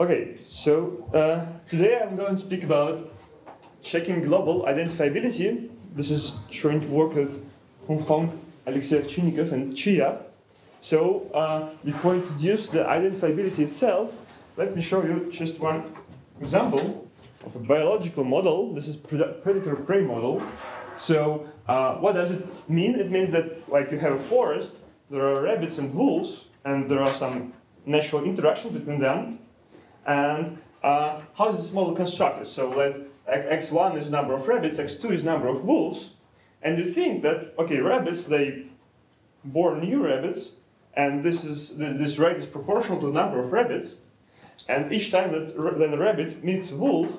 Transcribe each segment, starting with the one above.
Okay, so uh, today I'm going to speak about checking global identifiability. This is joint work with Hoon Hong, Alexey Ovchinnikov, and Chia. So uh, before I introduce the identifiability itself, let me show you just one example of a biological model. This is predator-prey model. So uh, what does it mean? It means that like you have a forest, there are rabbits and wolves, and there are some natural interaction between them. And uh, how is this model constructed? So let x1 is number of rabbits, x2 is number of wolves, and you think that okay, rabbits they born new rabbits, and this is this rate is proportional to the number of rabbits, and each time that then a rabbit meets wolf,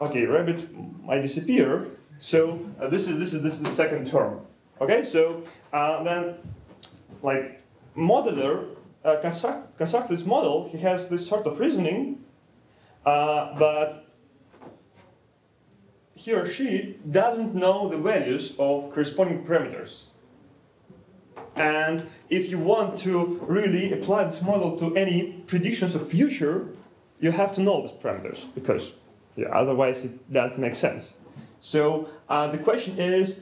okay, rabbit might disappear. So uh, this is this is this is the second term. Okay, so uh, then like modeler uh, constructs, constructs this model, he has this sort of reasoning, uh, but he or she doesn't know the values of corresponding parameters. And if you want to really apply this model to any predictions of future, you have to know these parameters because yeah, otherwise it doesn't make sense. So uh, the question is,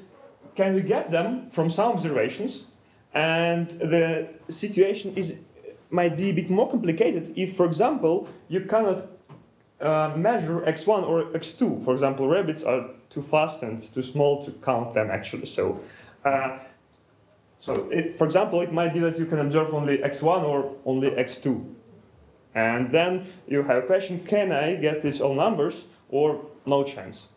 can we get them from some observations? And the situation is might be a bit more complicated if, for example, you cannot uh, measure x1 or x2. For example, rabbits are too fast and too small to count them actually. So, uh, so it, for example, it might be that you can observe only x1 or only x2. And then you have a question, can I get these all numbers or no chance?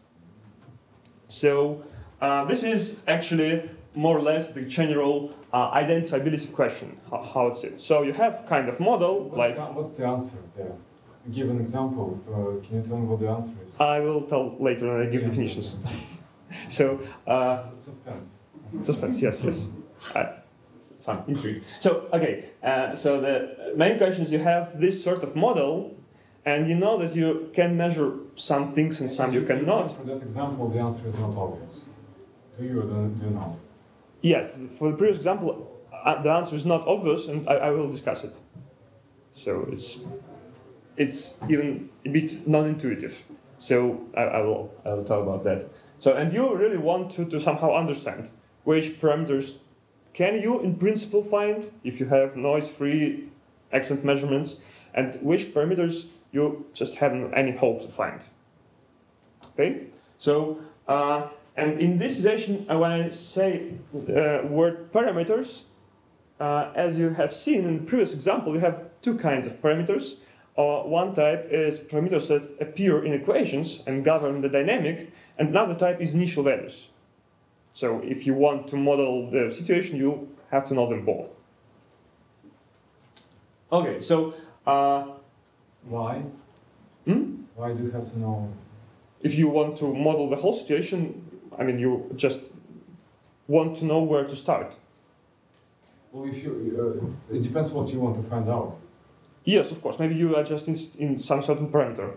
So uh, this is actually more or less the general uh, identifiability question, how, how it's it. So you have kind of model what's like. The, what's the answer there? Give an example. Uh, can you tell me what the answer is? I will tell later when I give Yeah. definitions. so uh, Suspense. suspense, yes, yes. Uh, some intrigue. So okay, uh, so the main question is you have this sort of model, and you know that you can measure some things and some you cannot. For that example, the answer is not obvious. Do you or do do you not? Yes, for the previous example, uh, the answer is not obvious, and I, I will discuss it. So it's it's even a bit non-intuitive. So I, I will I will talk about that. So and you really want to, to somehow understand which parameters can you in principle find if you have noise-free accent measurements, and which parameters you just haven't any hope to find. Okay, so. Uh, and in this situation, when I say uh, word parameters, uh, as you have seen in the previous example, you have two kinds of parameters. Uh, one type is parameters that appear in equations and govern the dynamic, and another type is initial values. So if you want to model the situation, you have to know them both. Okay, so uh, Why? hmm? Why do you have to know? if you want to model the whole situation, I mean, you just want to know where to start. Well, if you, uh, it depends what you want to find out. Yes, of course. Maybe you are just in, in some certain parameter.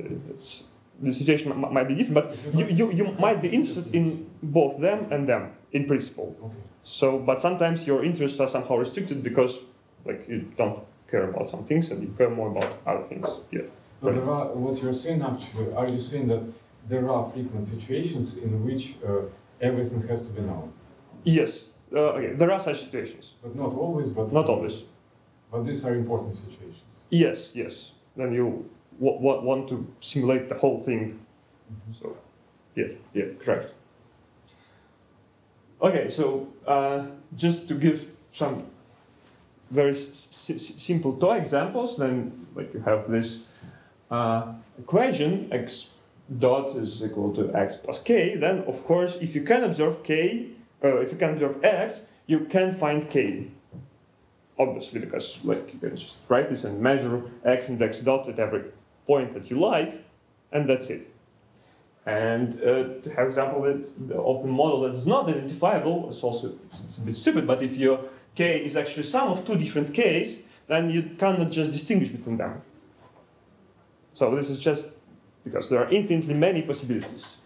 Uh, It's, the situation m- might be different, but you, you're you, might be interested in both them and them in principle. Okay. So, but sometimes your interests are somehow restricted because, like, you don't care about some things and you care more about other things. Yeah. But Right. are, what you're saying actually, are you saying that there are frequent situations in which uh, everything has to be known? Yes. Uh, okay. There are such situations. But not always, but Not always. But these are important situations. Yes. Yes. Then you w- w- want to simulate the whole thing So, yeah, yeah, correct. Okay, so uh, just to give some very simple toy examples, then like you have this uh, equation x dot is equal to x plus k. Then of course, if you can observe k, uh, if you can observe x, you can find k. Obviously, because like you can just write this and measure x and x dot at every point that you like, and that's it. And uh, to have example of the model that is not identifiable, it's also it's, it's a bit stupid. But if your k is actually sum of two different k's, then you cannot just distinguish between them. So this is just because there are infinitely many possibilities.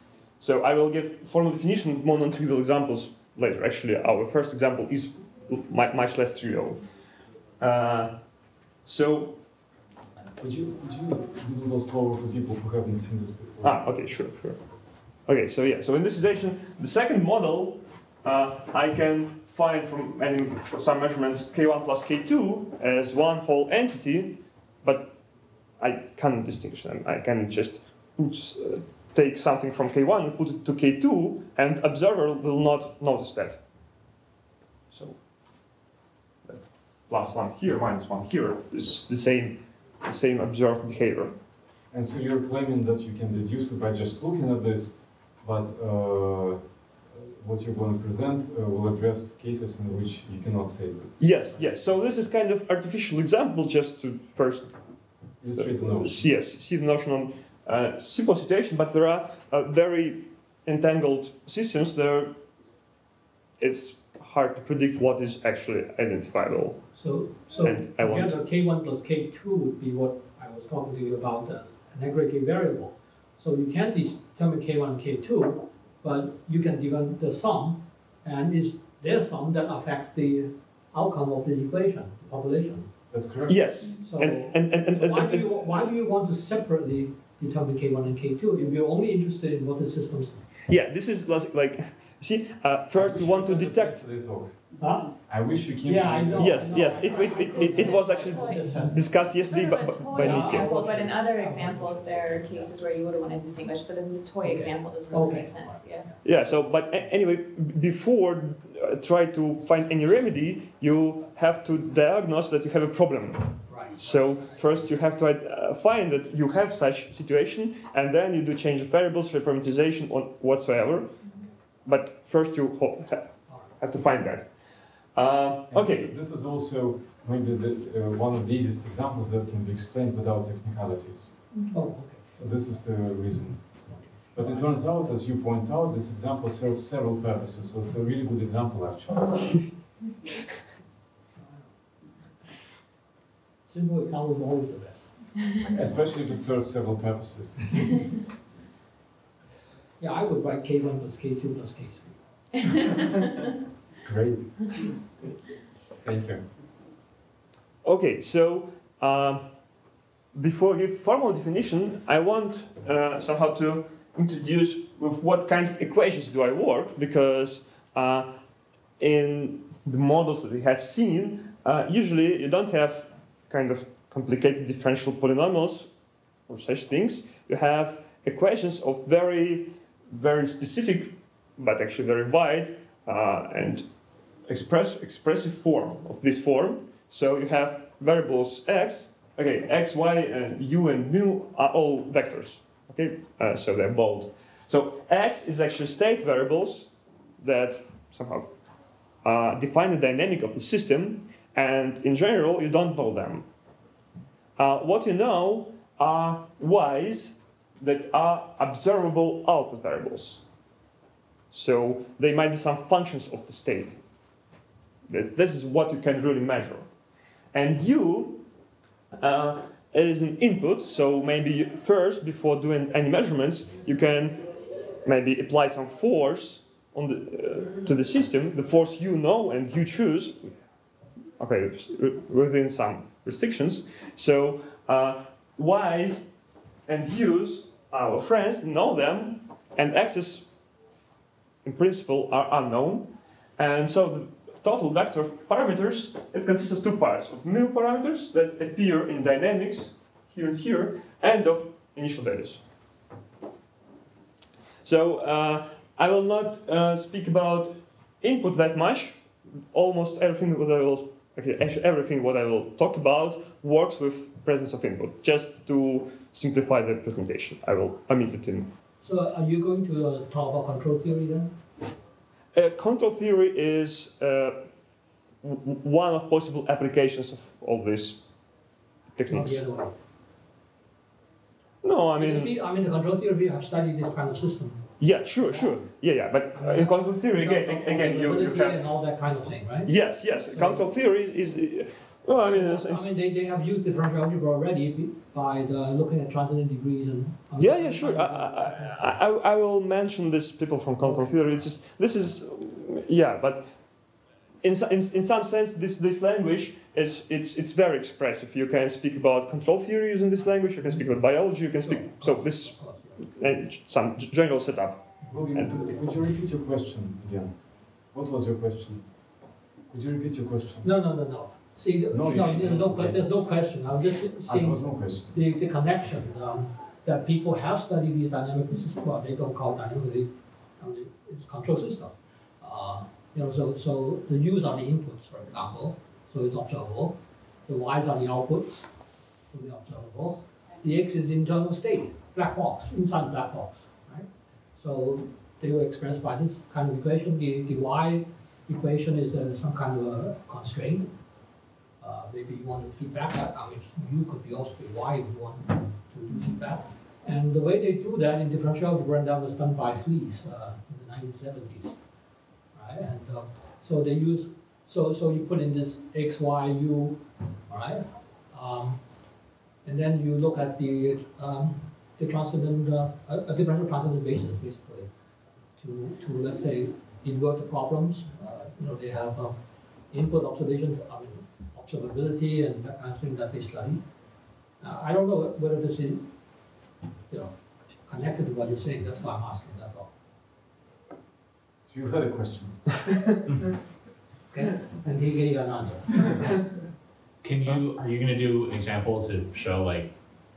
So I will give formal definition, more non-trivial examples later. Actually, our first example is mu- much less trivial. Uh, so Would you, would you do a little slower for people who haven't seen this before? Ah, okay, sure, sure. Okay, so yeah, so in this situation, the second model, uh, I can find from any for some measurements k1 plus k2 as one whole entity, but I cannot distinguish them. I can just put, uh, take something from k1 and put it to k2, and observer will not notice that. So that plus one here minus one here is the same, the same observed behavior. And so you're claiming that you can deduce it by just looking at this, but uh, what you're going to present uh, will address cases in which you cannot say that. Yes, yes. So this is kind of artificial example just to first Illustrate the notion. Yes see the notion on uh, simple situation, but there are uh, very entangled systems there. It's hard to predict what is actually identifiable. So, so And together K1 plus K2 would be what I was talking to you about, uh, an aggregate variable. So you can't determine K1 and K2, but you can determine the sum, and it's their sum that affects the outcome of the equation, the population. That's correct. Yes, So and and and, and, and, why do you, why do you want to separately determine K1 and K2 if you're only interested in what the system's? yeah, this is like, like see. Uh, first, we want to detect. Yesterday talks. Huh? I wish you came. Yeah, I know. Yes, I yes. It it, it, it, it was actually discussed yesterday by, Sort of by toy Nikia. example, but in other examples, there are cases where you would want to distinguish, but in this toy Okay. example, doesn't really Okay. make sense, yeah. Yeah, so, but anyway, before uh, try to find any remedy, you have to diagnose that you have a problem. Right. So first you have to uh, find that you have such situation, and then you do change of variables, reparameterization, or whatsoever. But first you ho- have to find that. Uh, okay, This, this is also maybe the, uh, one of the easiest examples that can be explained without technicalities. Oh, okay. So this is the reason. But it turns out, as you point out, this example serves several purposes. So it's a really good example, actually. Simple example is always the best. Especially if it serves several purposes. Yeah, I would write K1 plus K2 plus K3. Great. Thank you. okay. So um, before I give formal definition, I want uh, somehow to introduce with what kind of equations do I work because uh, in the models that we have seen, uh, usually you don't have kind of complicated differential polynomials or such things. You have equations of very, very specific, but actually very wide uh, and express expressive form of this form. So you have variables x, okay, x, y, and u and mu are all vectors. Okay, uh, so they're bold. So x is actually state variables that somehow uh, define the dynamic of the system, and in general, you don't know them. Uh, what you know are y's that are observable output variables. So they might be some functions of the state. This, is what you can really measure. And u uh, is an input, so maybe first, before doing any measurements, you can maybe apply some force on the, uh, to the system, the force you know and you choose, okay, within some restrictions. So uh, y's and u's our friends, know them, and x's in principle are unknown. And so the total vector of parameters, it consists of two parts, of mu parameters that appear in dynamics here and here, and of initial values. So uh, I will not uh, speak about input that much. Almost everything that I will, actually everything what I will talk about works with presence of input. Just to simplify the presentation, I will omit it in So are you going to uh, talk about control theory then? Uh, control theory is uh, one of possible applications of all these techniques. the other way. No, I mean, we- I mean, the control theory have studied this kind of system. Yeah, sure, sure, yeah, yeah. But uh, in control theory, again, In terms of again, you, you have And all that kind of thing, right? yes, yes. Control theory is, uh, well, I mean, it's, I mean, they, they have used differential algebra already by the, looking at transcendent degrees and. I mean, yeah, yeah, sure. I, I, I, I- will mention this people from control theory. This is, this is, yeah, but in, in, in some sense, this, this language is it's, it's very expressive. You can speak about control theory using this language. You can speak about biology. You can speak. So this is some general setup. William, could could you repeat your question again? What was your question? Could you repeat your question? No, no, no, no. See, the- No, no, there's no, que- there's no question. I'm just Ah, seeing was no question. the, the connection, um, that people have studied these dynamic systems, well, they don't call it dynamic, they, I mean, it's control system. Uh, you know, so, so the U's are the inputs, for example, so it's observable. The Y's are the outputs, so they're observable. The X is internal state, black box, inside the black box, right? So they were expressed by this kind of equation. The, the Y equation is uh, some kind of a constraint. Uh, maybe you want to feedback that, I mean, you could be also be Y if you want to do feedback. And the way they do that in differential algebra, that was done by Fliess uh, in the nineteen seventies. Right, and uh, so they use, so, so you put in this X, Y, U, right? Um, and then you look at the, um, the transcendent, uh, a, a differential transcendent basis, basically, to, to, let's say, invert the problems. Uh, you know, they have um, input observation, I mean, observability and that kind of thing that they study. Uh, I don't know whether this is, you know, connected to what you're saying, that's why I'm asking that all. So you had a question. Okay? And he gave you an answer. Can you, are you gonna do an example to show like,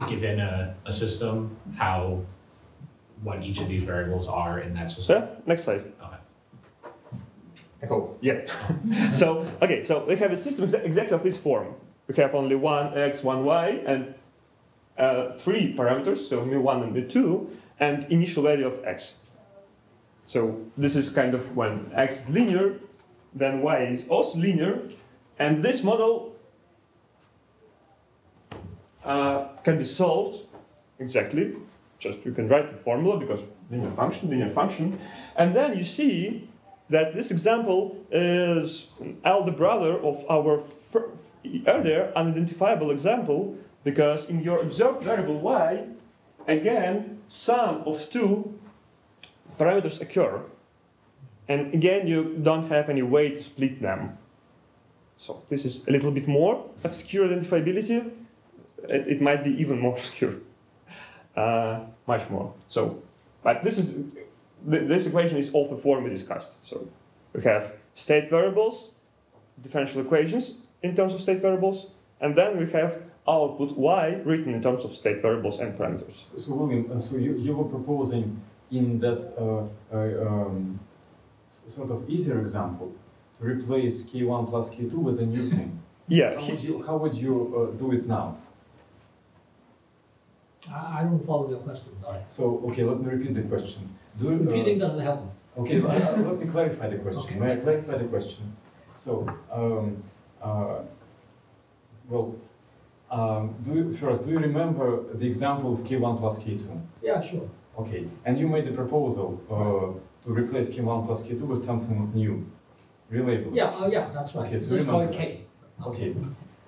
given a, a system, how, what each of these variables are in that system? Yeah. Next slide. Okay. I hope. Yeah. so okay, so we have a system exa- exactly of this form. We have only one x, one y, and uh, three parameters, so mu one and mu two, and initial value of x. So this is kind of when x is linear, then y is also linear, and this model uh, can be solved exactly. Just you can write the formula because linear function, linear function, and then you see that this example is an elder brother of our earlier unidentifiable example because in your observed variable y, again, sum of two parameters occur. And again, you don't have any way to split them. So this is a little bit more obscure identifiability. It, it might be even more obscure. Uh, much more. So, but this is th- this equation is of the form we discussed. So we have state variables, differential equations in terms of state variables, and then we have output y written in terms of state variables and parameters. So, William, so you, you were proposing in that uh, uh, um, sort of easier example to replace K1 plus K2 with a new thing. Yeah, How would you, how would you uh, do it now? I, I don't follow your question, sorry. So, okay, let me repeat the question. Do, uh, Repeating doesn't help me. Okay, let, uh, let me clarify the question. Okay. May I clarify the question? So, um, uh, well, um, do you, first, do you remember the example of K1 plus K2? Yeah, sure. Okay, and you made the proposal uh, to replace K1 plus K2 with something new, relabeled. Yeah, uh, yeah, that's right. Okay, so Let's call it. K. Okay,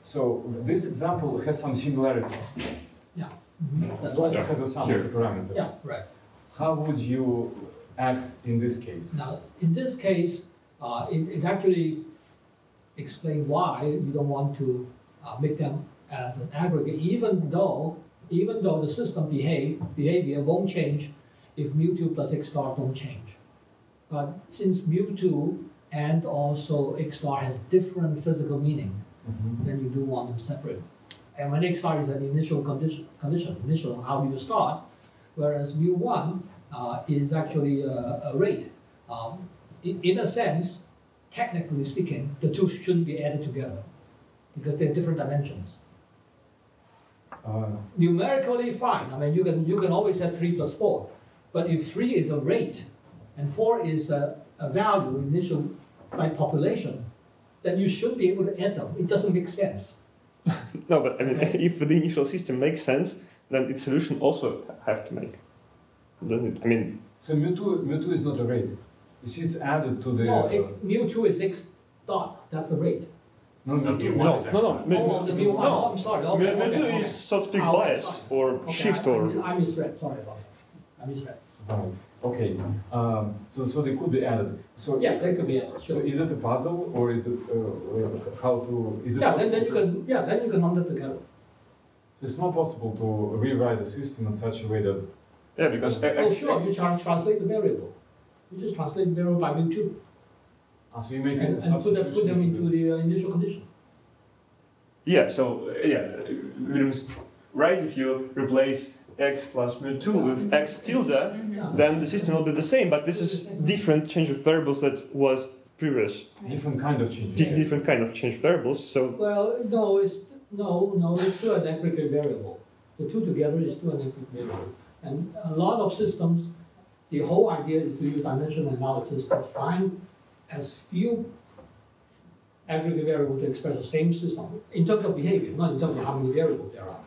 so this example has some similarities. That's It also has a sum of the parameters. Yeah, right. How would you act in this case? Now, in this case, uh, it, it actually explains why we don't want to uh, make them as an aggregate, even though, even though the system behave, behavior won't change if mu two plus x star don't change. But since mu two and also x star has different physical meaning, Mhm. then you do want them separate. And when x star is an initial condition, condition initial, how you start? Whereas mu one uh, is actually a, a rate. Um, in, in a sense, technically speaking, the two shouldn't be added together because they're different dimensions. Uh, Numerically, fine. I mean, you can you can always have three plus four, but if three is a rate and four is a, a value initial by population, then you should be able to add them. It doesn't make sense. no, but I mean, if the initial system makes sense, then its solution also have to make. Doesn't it? I mean, so mu2, mu2 is not a rate. You see, it's added to the. No, it, mu two is x dot. That's a rate. no, No, mu2. mu1 no, no, no. mu- Oh, the mu one. no. I'm sorry. mu- Okay, mu- okay, two okay. is so to speak bias or Okay, shift I, or I, I misread. Sorry about that. I misread. Right. Okay, um, so, so they could be added. So, Yeah, that could be it, so is it a puzzle or is it, uh, how to, is it Yeah, then, then you can, yeah, then you can lump it together. So it's not possible to rewrite the system in such a way that, Yeah, because Oh, X, sure, you trans- translate the variable. You just translate the variable by mu two, ah, so you make and, a and put them, put them into the uh, initial condition. yeah, so uh, yeah, right. If you replace x plus mu two with x tilde, Yeah. then the system will be the same. But this is different change of variables that was previous, Different kind of change. di- different kind of change of variables. So Well, no, it's, no, no, it's still an aggregate variable. The two together is still an aggregate variable. And a lot of systems, the whole idea is to use dimensional analysis to find as few aggregate variables to express the same system in terms of behavior, not in terms of how many variables there are.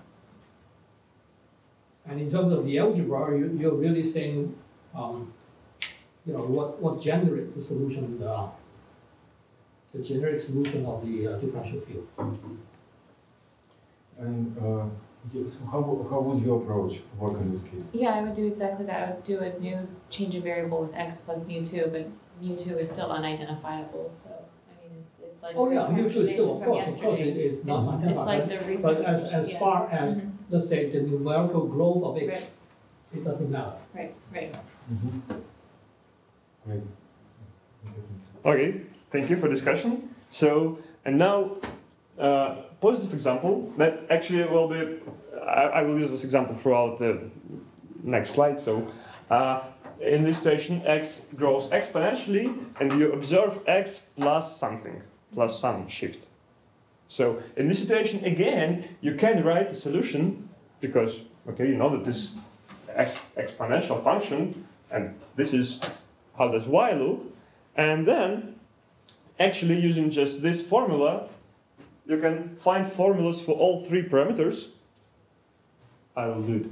And in terms of the algebra, you, you're really saying, um, you know, what, what generates the solution, uh, the generic solution of the uh, differential field. And, uh, yeah, so how, how would you approach work in this case? Yeah, I would do exactly that. I would do a new change of variable with x plus mu two, but mu two is still unidentifiable, so, I mean, it's, it's like. Oh, yeah, usually still, of recharacterization from course, of course, it is not It's, it's like identified. the. But as, as yeah. far as, Mhm. Let's say, the numerical growth of x, Right. it doesn't matter. Right, right. Mm-hmm. Great. Okay, thank you. okay, thank you for discussion. So and now uh, positive example that actually will be. I, I will use this example throughout the next slide. So. Uh, in this situation, x grows exponentially, and you observe x plus something, plus some shift. So in this situation, again, you can write the solution because, okay, you know that this ex- exponential function, and this is how does y look, and then actually using just this formula, you can find formulas for all three parameters. I will do it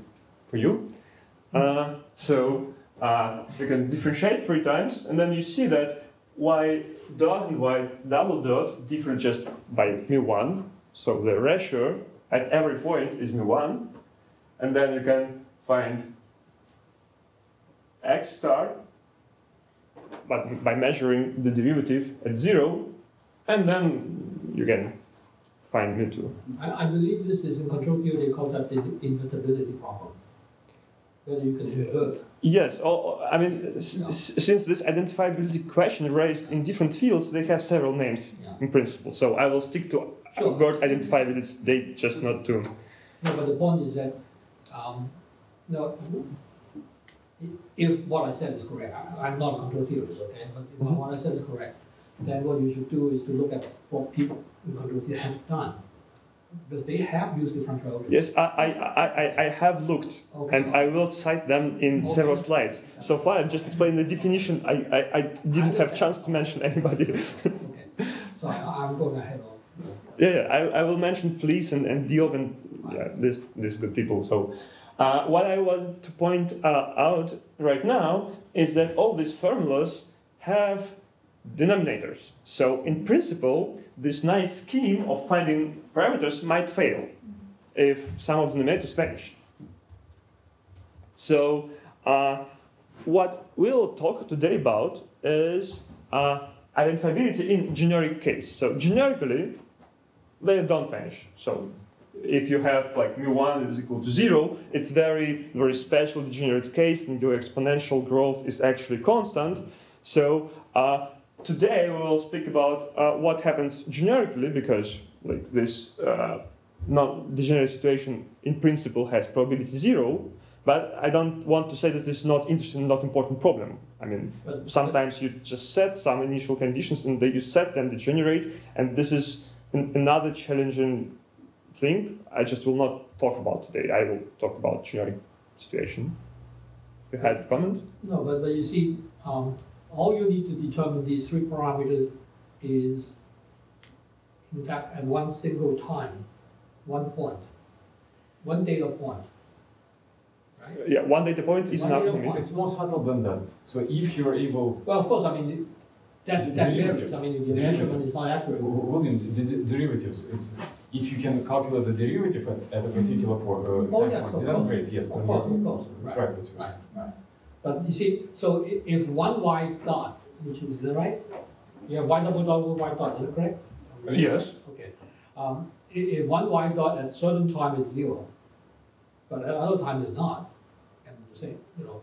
for you. Uh, so uh, you can differentiate three times, and then you see that y dot and y double dot differ just by mu one. So the ratio at every point is mu one, and then you can find x star, but by measuring the derivative at zero, and then you can find mu two. I, I believe this is in control theory, called the invertibility problem. Whether you can. Yes, oh, I mean, s- since this identifiability question raised in different fields, they have several names Yeah. in principle. So I will stick to Sure. word identifiability, they just not to. No, but the point is that, um, no, if what I said is correct, I, I'm not a control theorist, okay, but if Mhm. what I said is correct, then what you should do is to look at what people in control theory have done. Because they have used differential algebra. Yes, I, I, I, I- I have looked, Okay. and I will cite them in Okay. several slides. So far, I just explained the definition. I, I, I didn't have understand. chance to mention anybody. Okay, so I, I'm going ahead of. Yeah, yeah, I, I will mention Fliess and, and Diop and yeah, this, these good people. So, uh, what I want to point uh, out right now is that all these formulas have denominators. So, in principle, this nice scheme of finding parameters might fail if some of the denominators vanish. So, uh, what we'll talk today about is uh, identifiability in generic case. So, generically, they don't vanish. So if you have like mu one is equal to zero, it's very very special degenerate case, and your exponential growth is actually constant. So uh, today we will speak about uh, what happens generically because like this uh, non-degenerate situation in principle has probability zero. But I don't want to say that this is not interesting, not important problem. I mean, But- sometimes you just set some initial conditions and then you set them degenerate, and this is an- another challenging thing I just will not talk about today. I will talk about generic situation. You had a comment? No, but, but you see, um, all you need to determine these three parameters is, in fact, at one single time, one point, one data point. Right? Yeah, one data point is One enough for me. It's more subtle than that. So if you're able, Well, of course, I mean, that, that varies, Derivatives. I mean, the Derivatives. is not accurate. William, the the derivatives, it's, if you can calculate the derivative at, at a particular point, uh, Oh, time yes, point, of then great, yes, Of then course, you're- of course, that's right, right Right, right. But you see, so if one white dot, which is, the right? You have white double dot with white dot, is that correct? Yes. Okay. Um, if one white dot at certain time is zero, but at other time is not, and the same, you know.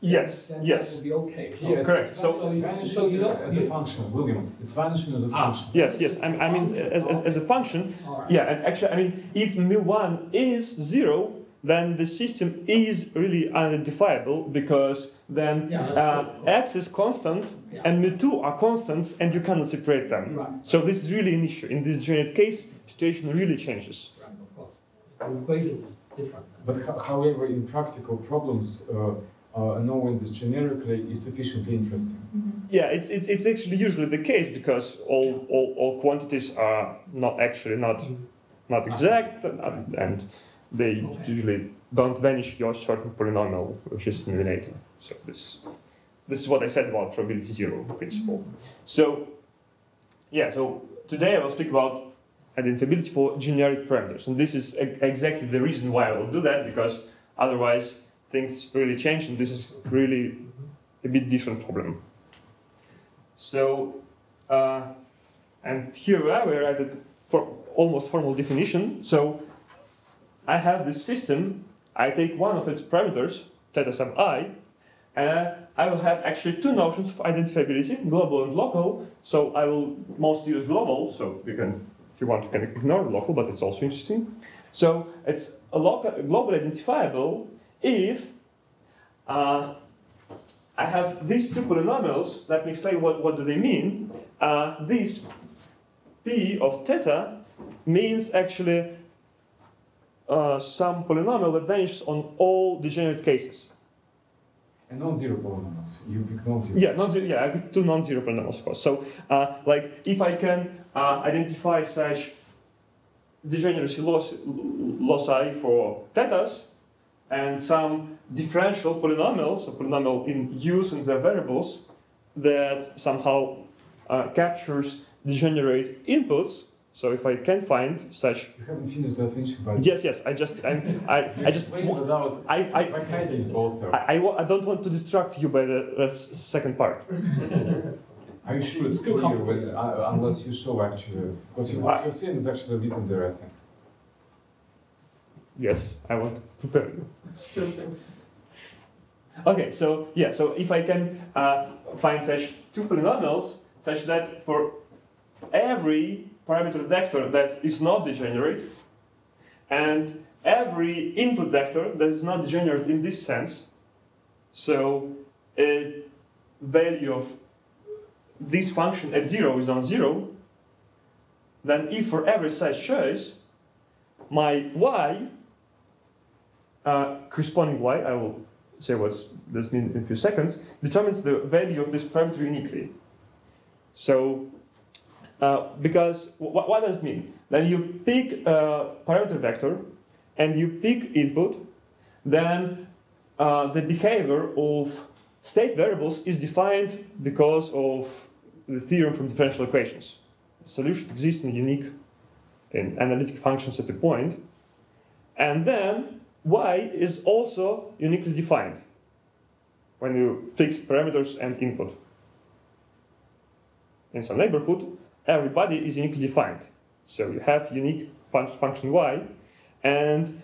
Yes. then that Yes. would be okay. So- Yeah, it's- Correct. So- So you- vanishing so you don't- as a function, William. It's vanishing as a function. Ah. function. Yes. Yes. I, I mean, as, as, as a function, All right. Yeah, and actually, I mean, if mu1 is zero, then the system is really identifiable because then Yeah, uh, true. x is constant Yeah. and mu2 are constants and you cannot separate them. Right, So this is really an issue. In this generate case, situation really changes. right, of course. The equation is different. But however, in practical problems, uh, uh, knowing this generically is sufficiently interesting. Yeah, it's, it's, it's actually usually the case because all, all, all quantities are not actually not, not exact and, and they Okay. usually don't vanish your certain polynomial, which is denominator. So this, this is what I said about probability zero principle. So, yeah, so today I will speak about identifiability for generic parameters. And this is exactly the reason why I will do that, because otherwise things really change and this is really a bit different problem. So, uh, and here we are, we're at a for almost formal definition. So I have this system, I take one of its parameters, theta sub i, and I will have actually two notions of identifiability, global and local. So I will mostly use global, so you can, if you want, you can ignore local, but it's also interesting. So it's a local, global identifiable if uh, I have these two polynomials. Let me explain what, what do they mean. Uh, this p of theta means actually uh, some polynomial that vanishes on all degenerate cases. And non-zero polynomials, you pick non-zero. Yeah, non-zero, yeah, I pick two non-zero polynomials, of course. So, uh, like, if I can uh, identify such degeneracy loss, loci for thetas, and some differential polynomials, so polynomial in use and their variables, that somehow uh, captures degenerate inputs. So if I can find such, You haven't finished the definition, but yes, yes, I just, I'm, I, you I just, explain wa- without I, I, hiding also. I, I, I don't want to distract you by the uh, second part. Are you sure it's It's too clear when, uh, unless you show actually? Because you, what you're saying is actually written there, I think. Yes, I want to prepare you. Okay, so yeah, so if I can uh, find such two polynomials such that for every parameter vector that is not degenerate and every input vector that is not degenerate in this sense, so a value of this function at zero is on zero, then if for every such choice, my y uh, corresponding y, I will say what this means in a few seconds, determines the value of this parameter uniquely. So, uh, because wh- what does it mean? Then you pick a parameter vector and you pick input, then uh, the behavior of state variables is defined because of the theorem from differential equations. The solution exists in unique in analytic functions at a point, and then y is also uniquely defined when you fix parameters and input. In some neighborhood, everybody is uniquely defined. So you have unique fun- function y, and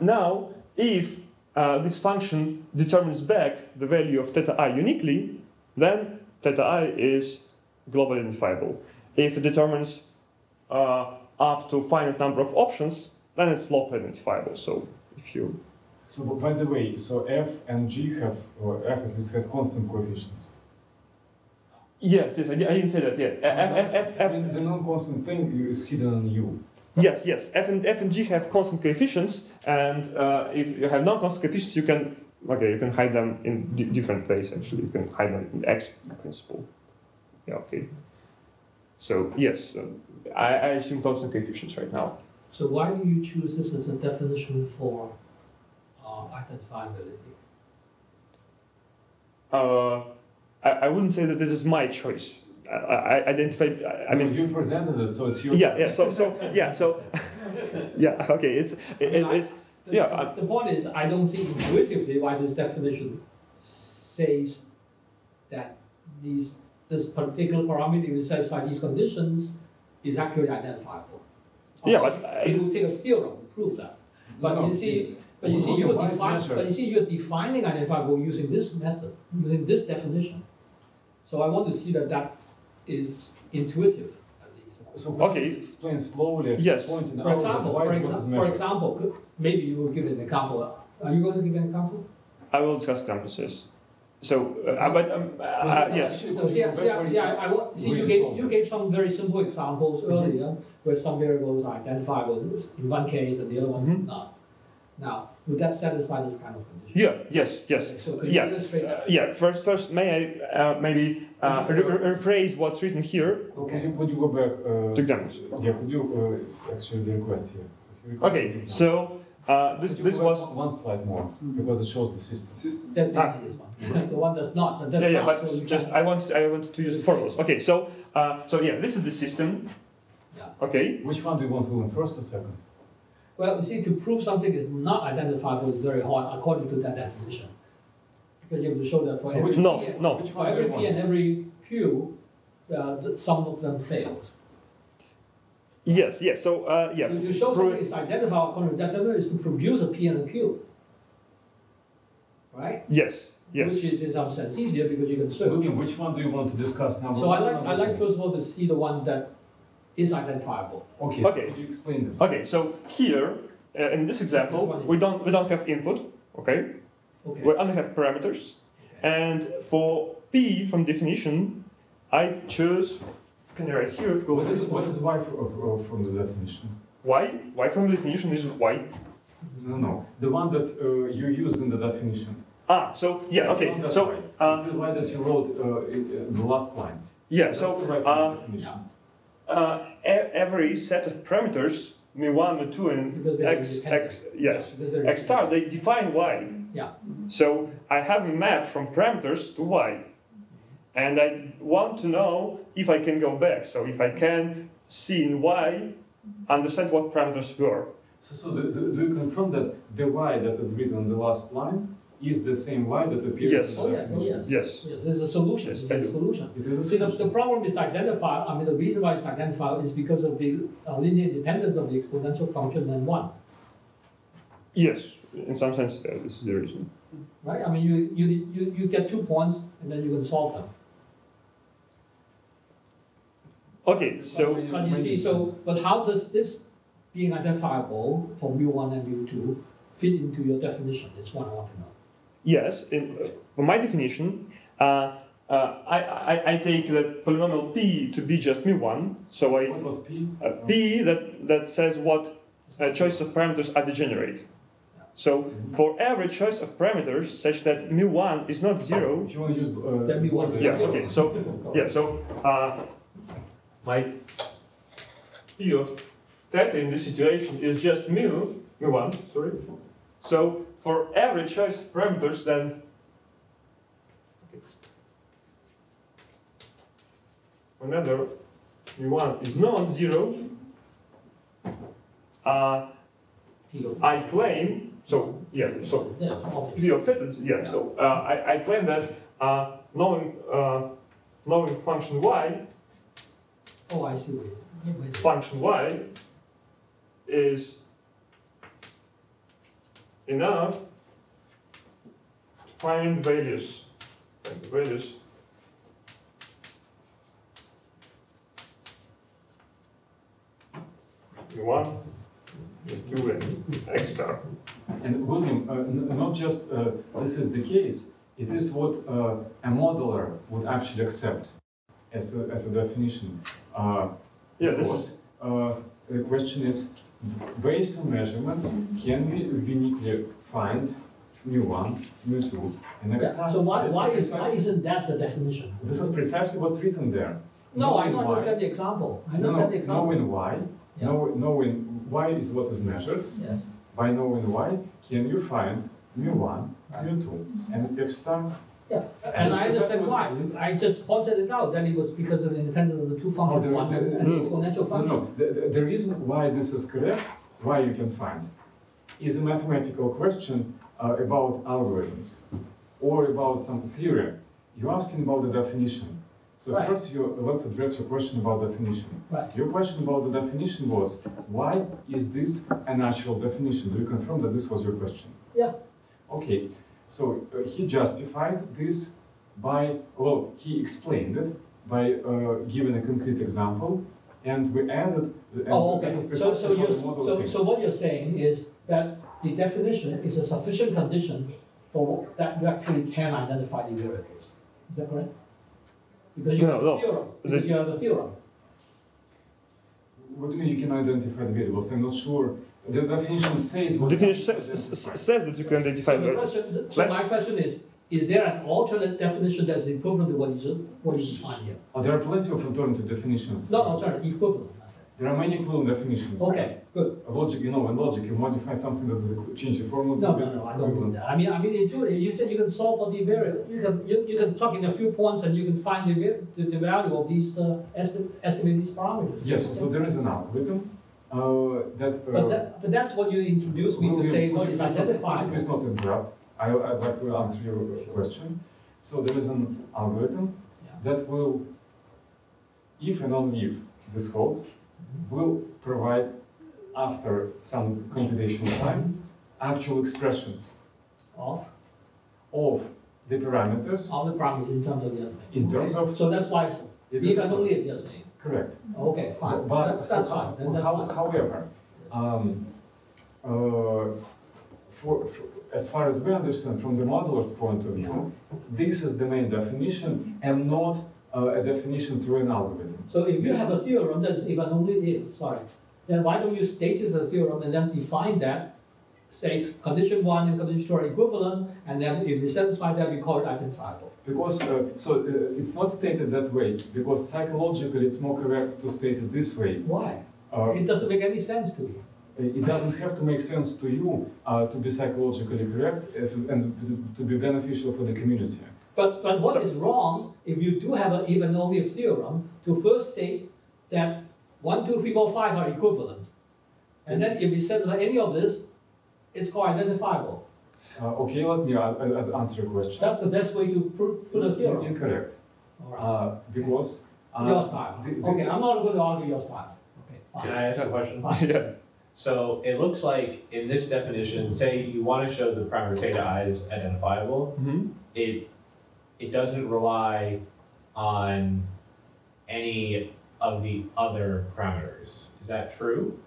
now if uh, this function determines back the value of theta i uniquely, then theta i is globally identifiable. If it determines uh, up to finite number of options, then it's locally identifiable. So if you So, by the way, so f and g have, or f at least has constant coefficients. Yes, yes, I, I didn't say that yet. F, F, F, F, And the non-constant thing is hidden in u. yes, yes. F and F and G have constant coefficients, and uh, if you have non-constant coefficients, you can okay, you can hide them in di- different ways. Actually, you can hide them in X principle. Yeah, okay. So yes, um, I, I assume constant coefficients right now. So why do you choose this as a definition for uh, identifiability? Uh, I, I wouldn't say that this is my choice. I, I I identify. I, I mean, you presented it, so it's your. yeah, yeah. So, so yeah, so yeah. Okay, it's it, it, it's The, Yeah, the, the point is, I don't see intuitively why this definition says that these, this particular parameter, if it satisfies these conditions, is actually identifiable. Yeah, Of but, uh, It will take a theorem to prove that. But No, you see, but you see, you're defining, but you see, you're defining identifiable using this method, using this definition. So I want to see that that is intuitive, at least. So could Okay. you explain slowly, Yes. pointing For out that example, why for is example, for example, could- maybe you will give an example. Are you going to give an example? I will discuss campuses. So, uh, but um, uh, yes, No, see, you I- go see, see, I, you- I, see, you you gave, you gave some very simple examples earlier, where some variables are identifiable in one case and the other one Mhm. not. Now, would that satisfy this kind of condition? yeah, yes, yes. Okay, So could you Yeah. illustrate Uh, yeah, first, first, may I uh, maybe uh, re- re- rephrase what's written here Could you, could you go back? Uh, to examples? Yeah, could you uh, actually the request here? So Okay, so uh, this this was one- one slide more because it shows the system. That's the Ah. easiest one. The one that's not, that does yeah, yeah, not, but you just I wanted, I want to use the formulas. Okay, so uh, so yeah, this is the system. Yeah. Okay. Which one do you want to learn first or second? Well, you see, to prove something is not identifiable is very hard according to that definition. Because you have to show that for So every which- P, No, and- no. Which for every P and every Q, uh, some of them fails. Yes, yes. So uh, yeah. To, to show Pro- something is identifiable according to that definition is to produce a P and a Q. Right? Yes, yes. Which is in some sense easier because you can search. William, which one do you want to discuss now? So? I like, I like first of all to see the one that is identifiable. Okay, Okay. so could you explain this? Okay, so here uh, in this example, This one. we don't we don't have input. Okay, Okay. we only have parameters, and for p from definition, I choose. Can you write here? Go What is, what is y fr- uh, from the definition? y? y from the definition is y. No, no, the one that uh, you used in the definition. Ah, so yeah, It's okay. not So uh, it's the y that you wrote uh, in, in the last line. yeah, That's so the y from uh, the definition. Uh, e- every set of parameters, mu1, mu2, and Because x, x, yes, Because x star, they define y. Yeah. So I have a map from parameters to y. And I want to know if I can go back. So if I can see in y, understand what parameters were. So, so do, do, do you confirm that the y that is written on the last line is the same y that appears Yes. in Oh, the yes, oh, yes. Yes. Yes, there's a solution, Yes, there's a solution. It is a See, the, the problem is identify, I mean, the reason why it's identified is because of the uh, linear independence of the exponential function and one, Yes. In some sense, uh, this is the reason. right? I mean, you, you, you, you get two points and then you can solve them. Okay, so But you see, so, but how does this being identifiable for mu one and mu two fit into your definition? That's what I want to know. Yes, in, uh, for my definition, uh, uh, I, I, I take the polynomial p to be just mu1. So I What was p? uh, p that, that says what uh, choice of parameters are degenerate. So for every choice of parameters such that mu1 is not zero, If you want to use. Uh, Then we want to- yeah, okay, so, yeah, so uh, my p of theta in this situation is just mu, mu1, sorry. So for every choice of parameters, then whenever mu1 is non-zero, uh, I claim, so, yeah, so Yeah. P of theta, yeah, so uh, I, I claim that uh, knowing, uh, knowing function y, Oh, I see. Function y is enough to find values, find the values one, two, and x star. And William, uh, not just uh, this is the case, it is what uh, a modeler would actually accept as a, as a definition. Uh, Yeah, this because, is uh, the question is, based on measurements, can we uniquely find mu1, mu2, and Yeah, x So why, why is, why isn't that the definition? This is precisely what's written there. No, I don't Knowing understand the example. I No, understand the example. knowing why, Yeah. knowing why is what is measured, Yes. by knowing why, can you find mu1, Right. mu2, and x star? Yeah, And I understand why. I just pointed it out, that it was because of the independence of the two functions, the- one the- the Mm. exponential No, function. no, the, the- the reason why this is correct, why you can find, is a mathematical question uh, about algorithms. or about some theory. You're asking about the definition. So Right. first, you, let's address your question about definition. Right. Your question about the definition was, why is this a natural definition? Do you confirm that this was your question? Yeah. Okay, so uh, he justified this by, well, he explained it by uh, giving a concrete example, and we added. and Oh, okay, is so, so you're, so, so what you're saying is that the definition is a sufficient condition for what- that you actually can identify the variables. Is that correct? Because you No, have no. a theorem, because The- you have a theorem. What do you mean you can identify the variables? I'm not sure. The definition says what. Definition says, s- says that you can identify So the variables. question, so my question is, is there an alternate definition that's equivalent to what you just, what you defined here? Oh, there are plenty of alternative definitions. Not alternate, equivalent, There are many equivalent definitions. Okay, good. Logic, you know, in logic, you modify something that is a, change the formula. No, to no, no, I don't mean that. I mean, I mean, you do. You said you can solve for the variable. You can, you, you can plug in a few points and you can find the, the, the value of these, uh, esti- estimate these parameters. Yes, so there is an algorithm uh, that. Uh, But that, but that's what you introduced me to say would what is please not- Would you please not interrupt? I, I'd like to answer your question. So there is an algorithm Yeah. that will, if and only if this holds, will provide after some computational time actual expressions Of, of the parameters. of the parameters in terms of the estimate. In terms Okay, of- So that's why, It is- even only if you're saying, Correct. okay, fine, But That- that's how- fine, then that's how- fine. However, um, uh, for, for, as far as we understand from the modeler's point of view, this is the main definition and not uh, a definition through an algorithm. So if you have a theorem that's even only if, sorry, then why don't you state this as a theorem and then define that? Say, condition one and condition two are equivalent, and then if they satisfy that, we call it identifiable. Because, uh, so uh, it's not stated that way, because psychologically it's more correct to state it this way. Why? Uh, It doesn't make any sense to me. it doesn't have to make sense to you uh, to be psychologically correct uh, to, and to, be beneficial for the community. But, but what So- is wrong if you do have an even only a theorem to first state that one, two, three, four, five are equivalent? And then if it satisfy any of this, it's called identifiable. Uh, okay, let me uh, uh, answer your question. That's the best way to prove, put a theorem. Incorrect, All right. uh, because. uh, Your style. Okay, I'm not going to argue your style. Okay, Can. I ask a question? yeah. So it looks like in this definition, say you want to show the parameter theta i is identifiable, Mhm. it, it doesn't rely on any of the other parameters. Is that true?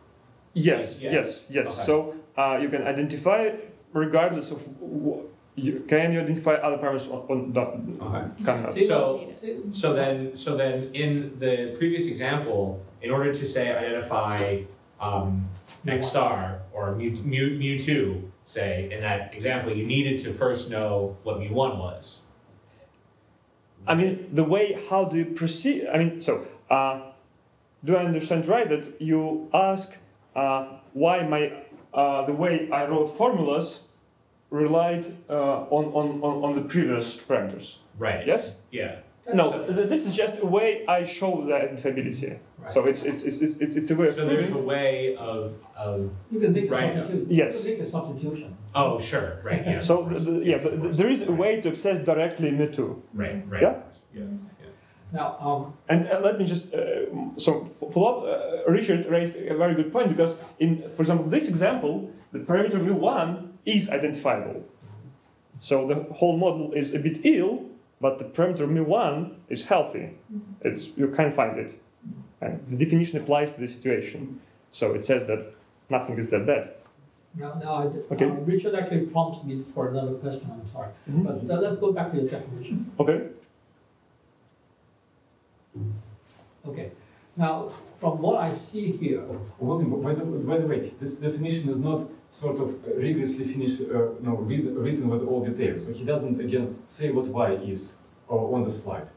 Yes, Yeah. yes, yes. Okay. So uh, you can identify regardless of wh- you, can you identify other parameters on, on that Okay. cannot. So, so then, so then in the previous example, in order to say identify um, X star or mu, mu, mu two, say, in that example, you needed to first know what mu one was. I mean, the way how do you proceed? I mean, so uh, do I understand right that you ask uh, why my uh, the way I wrote formulas relied uh, on, on, on, on the previous parameters? Right. Yes. Yeah. No, So- th- this is just a way I show the identifiability. Right. So it's it's, it's, it's, it's, it's a way of So there's a way of, of, You can make a Right. substitution. Yes. You can make a substitution. oh, sure, right, yeah. So the, the, yeah, but there is a way to access directly mu2. Right, right. Yeah? Yeah. Now, um, And uh, let me just uh, so follow up. Uh, Richard raised a very good point because in, for example, this example, the parameter mu1 is identifiable. So the whole model is a bit ill, but the parameter mu1 is healthy. It's you can find it, and the definition applies to the situation. So it says that nothing is that bad. now, now, I- Okay. uh, Richard actually prompts me for another question, I'm sorry. Mhm. But uh, let's go back to the definition. Okay. Okay. Now, from what I see here, William, by the, by the way, this definition is not sort of rigorously finished, uh, no, read, written with all details. So he doesn't again say what y is uh, on the slide.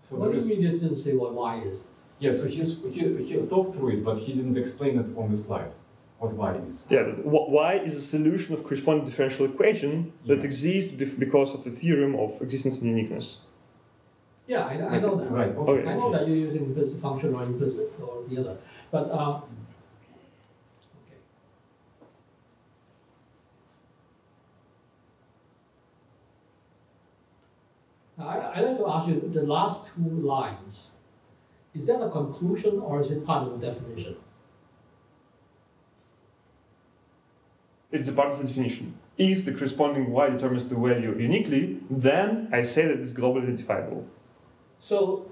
So what there do you mean it didn't say what y is? yeah. So he's he, he talked through it, but he didn't explain it on the slide. What y is. Yeah. Y is a solution of corresponding differential equation that Yeah. exists because of the theorem of existence and uniqueness. Yeah, I, I know that. Right. Okay. I know that you're using implicit function or implicit or the other, but, um, okay. I, I'd like to ask you, the last two lines, is that a conclusion or is it part of the definition? It's a part of the definition. If the corresponding y determines the value uniquely, then I say that it's globally identifiable. So,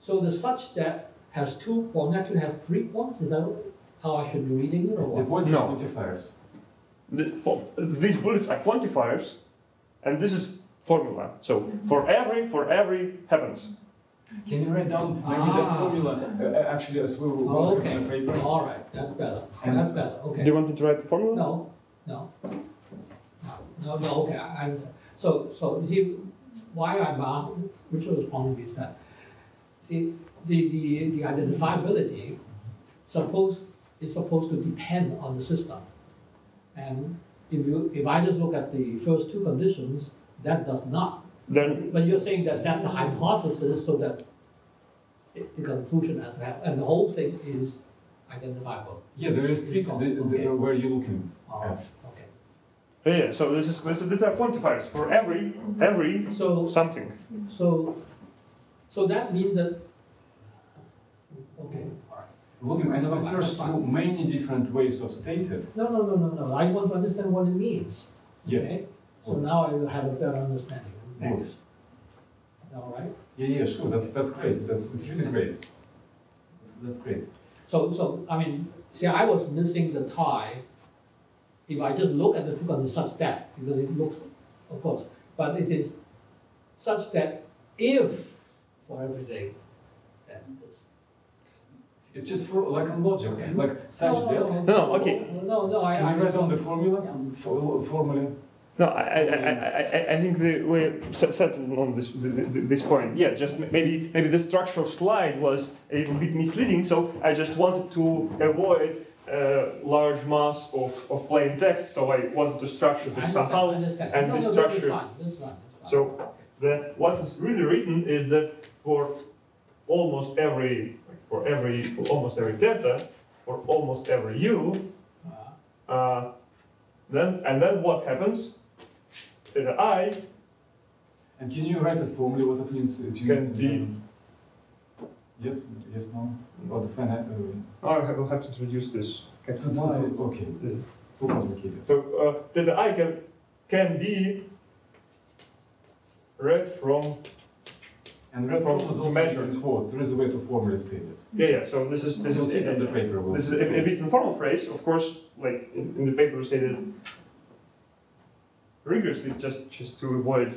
so the such that has two points, actually has three points, is that how I should be reading it or The what? points No. are quantifiers. The, well, these bullets are quantifiers, and this is formula. So for every, for every happens. Can you write down maybe the Ah. formula uh, actually as we will Oh, work Okay, on the paper? all right, that's better, And- that's better, Okay. Do you want me to write the formula? No, no. No, no, okay, I I understand. So, so you see, why I'm asking, Richard was pointing is that, see, the, the, the identifiability suppose, is supposed to depend on the system. And if you, if I just look at the first two conditions, that does not. Then But you're saying that that's the hypothesis so that it- the conclusion has to happen, and the whole thing is identifiable. Yeah, there is strict oh, the, the, Okay. where you're looking. Oh, Yeah. okay. yeah, yeah, so this is this, these are quantifiers for every every So, something. So, so that means that, okay, all right. William, I Never never mind, searched through many different ways of stated. No, no, no, no, no, I want to understand what it means. Yes. okay? So now I will have a better understanding. Thanks. Good. All right? Yeah, yeah, sure. That's that's great. That's it's really great. That's, that's great. So, so, I mean, see, I was missing the tie. If I just look at the two conditions such that, because it looks, of course, but it is such that if for everything, then this. It's just for like a logic, Okay. Mm-hmm. like such No, that. no, no, No, okay. No, no, I, I. Can you write down the Yeah. formula? For, formula. No, I, I, I, I, I think the we set- settled on this th- th- this point. Yeah, just maybe maybe the structure of slide was a little bit misleading, so I just wanted to avoid uh, large mass of, of plain text, so I wanted to structure this understand, somehow. understand. and No, this no, that is structure- fine, That's fine, that's fine. So- The, what is really written is that for almost every for every for almost every theta, for almost every u, Uh, uh, then and then what happens? Theta i And can you write it formally what it means? It's Can be- Yes, yes, no. Or the finite. Uh, I will have to introduce this. to- to- to- okay. So uh, theta i can can be read from And read From form is also measured. in. There is a way to formally state it. yeah yeah. So this is this is it in the paper. We'll this is a, a bit informal phrase, of course. Like in, in the paper we stated rigorously, just just to avoid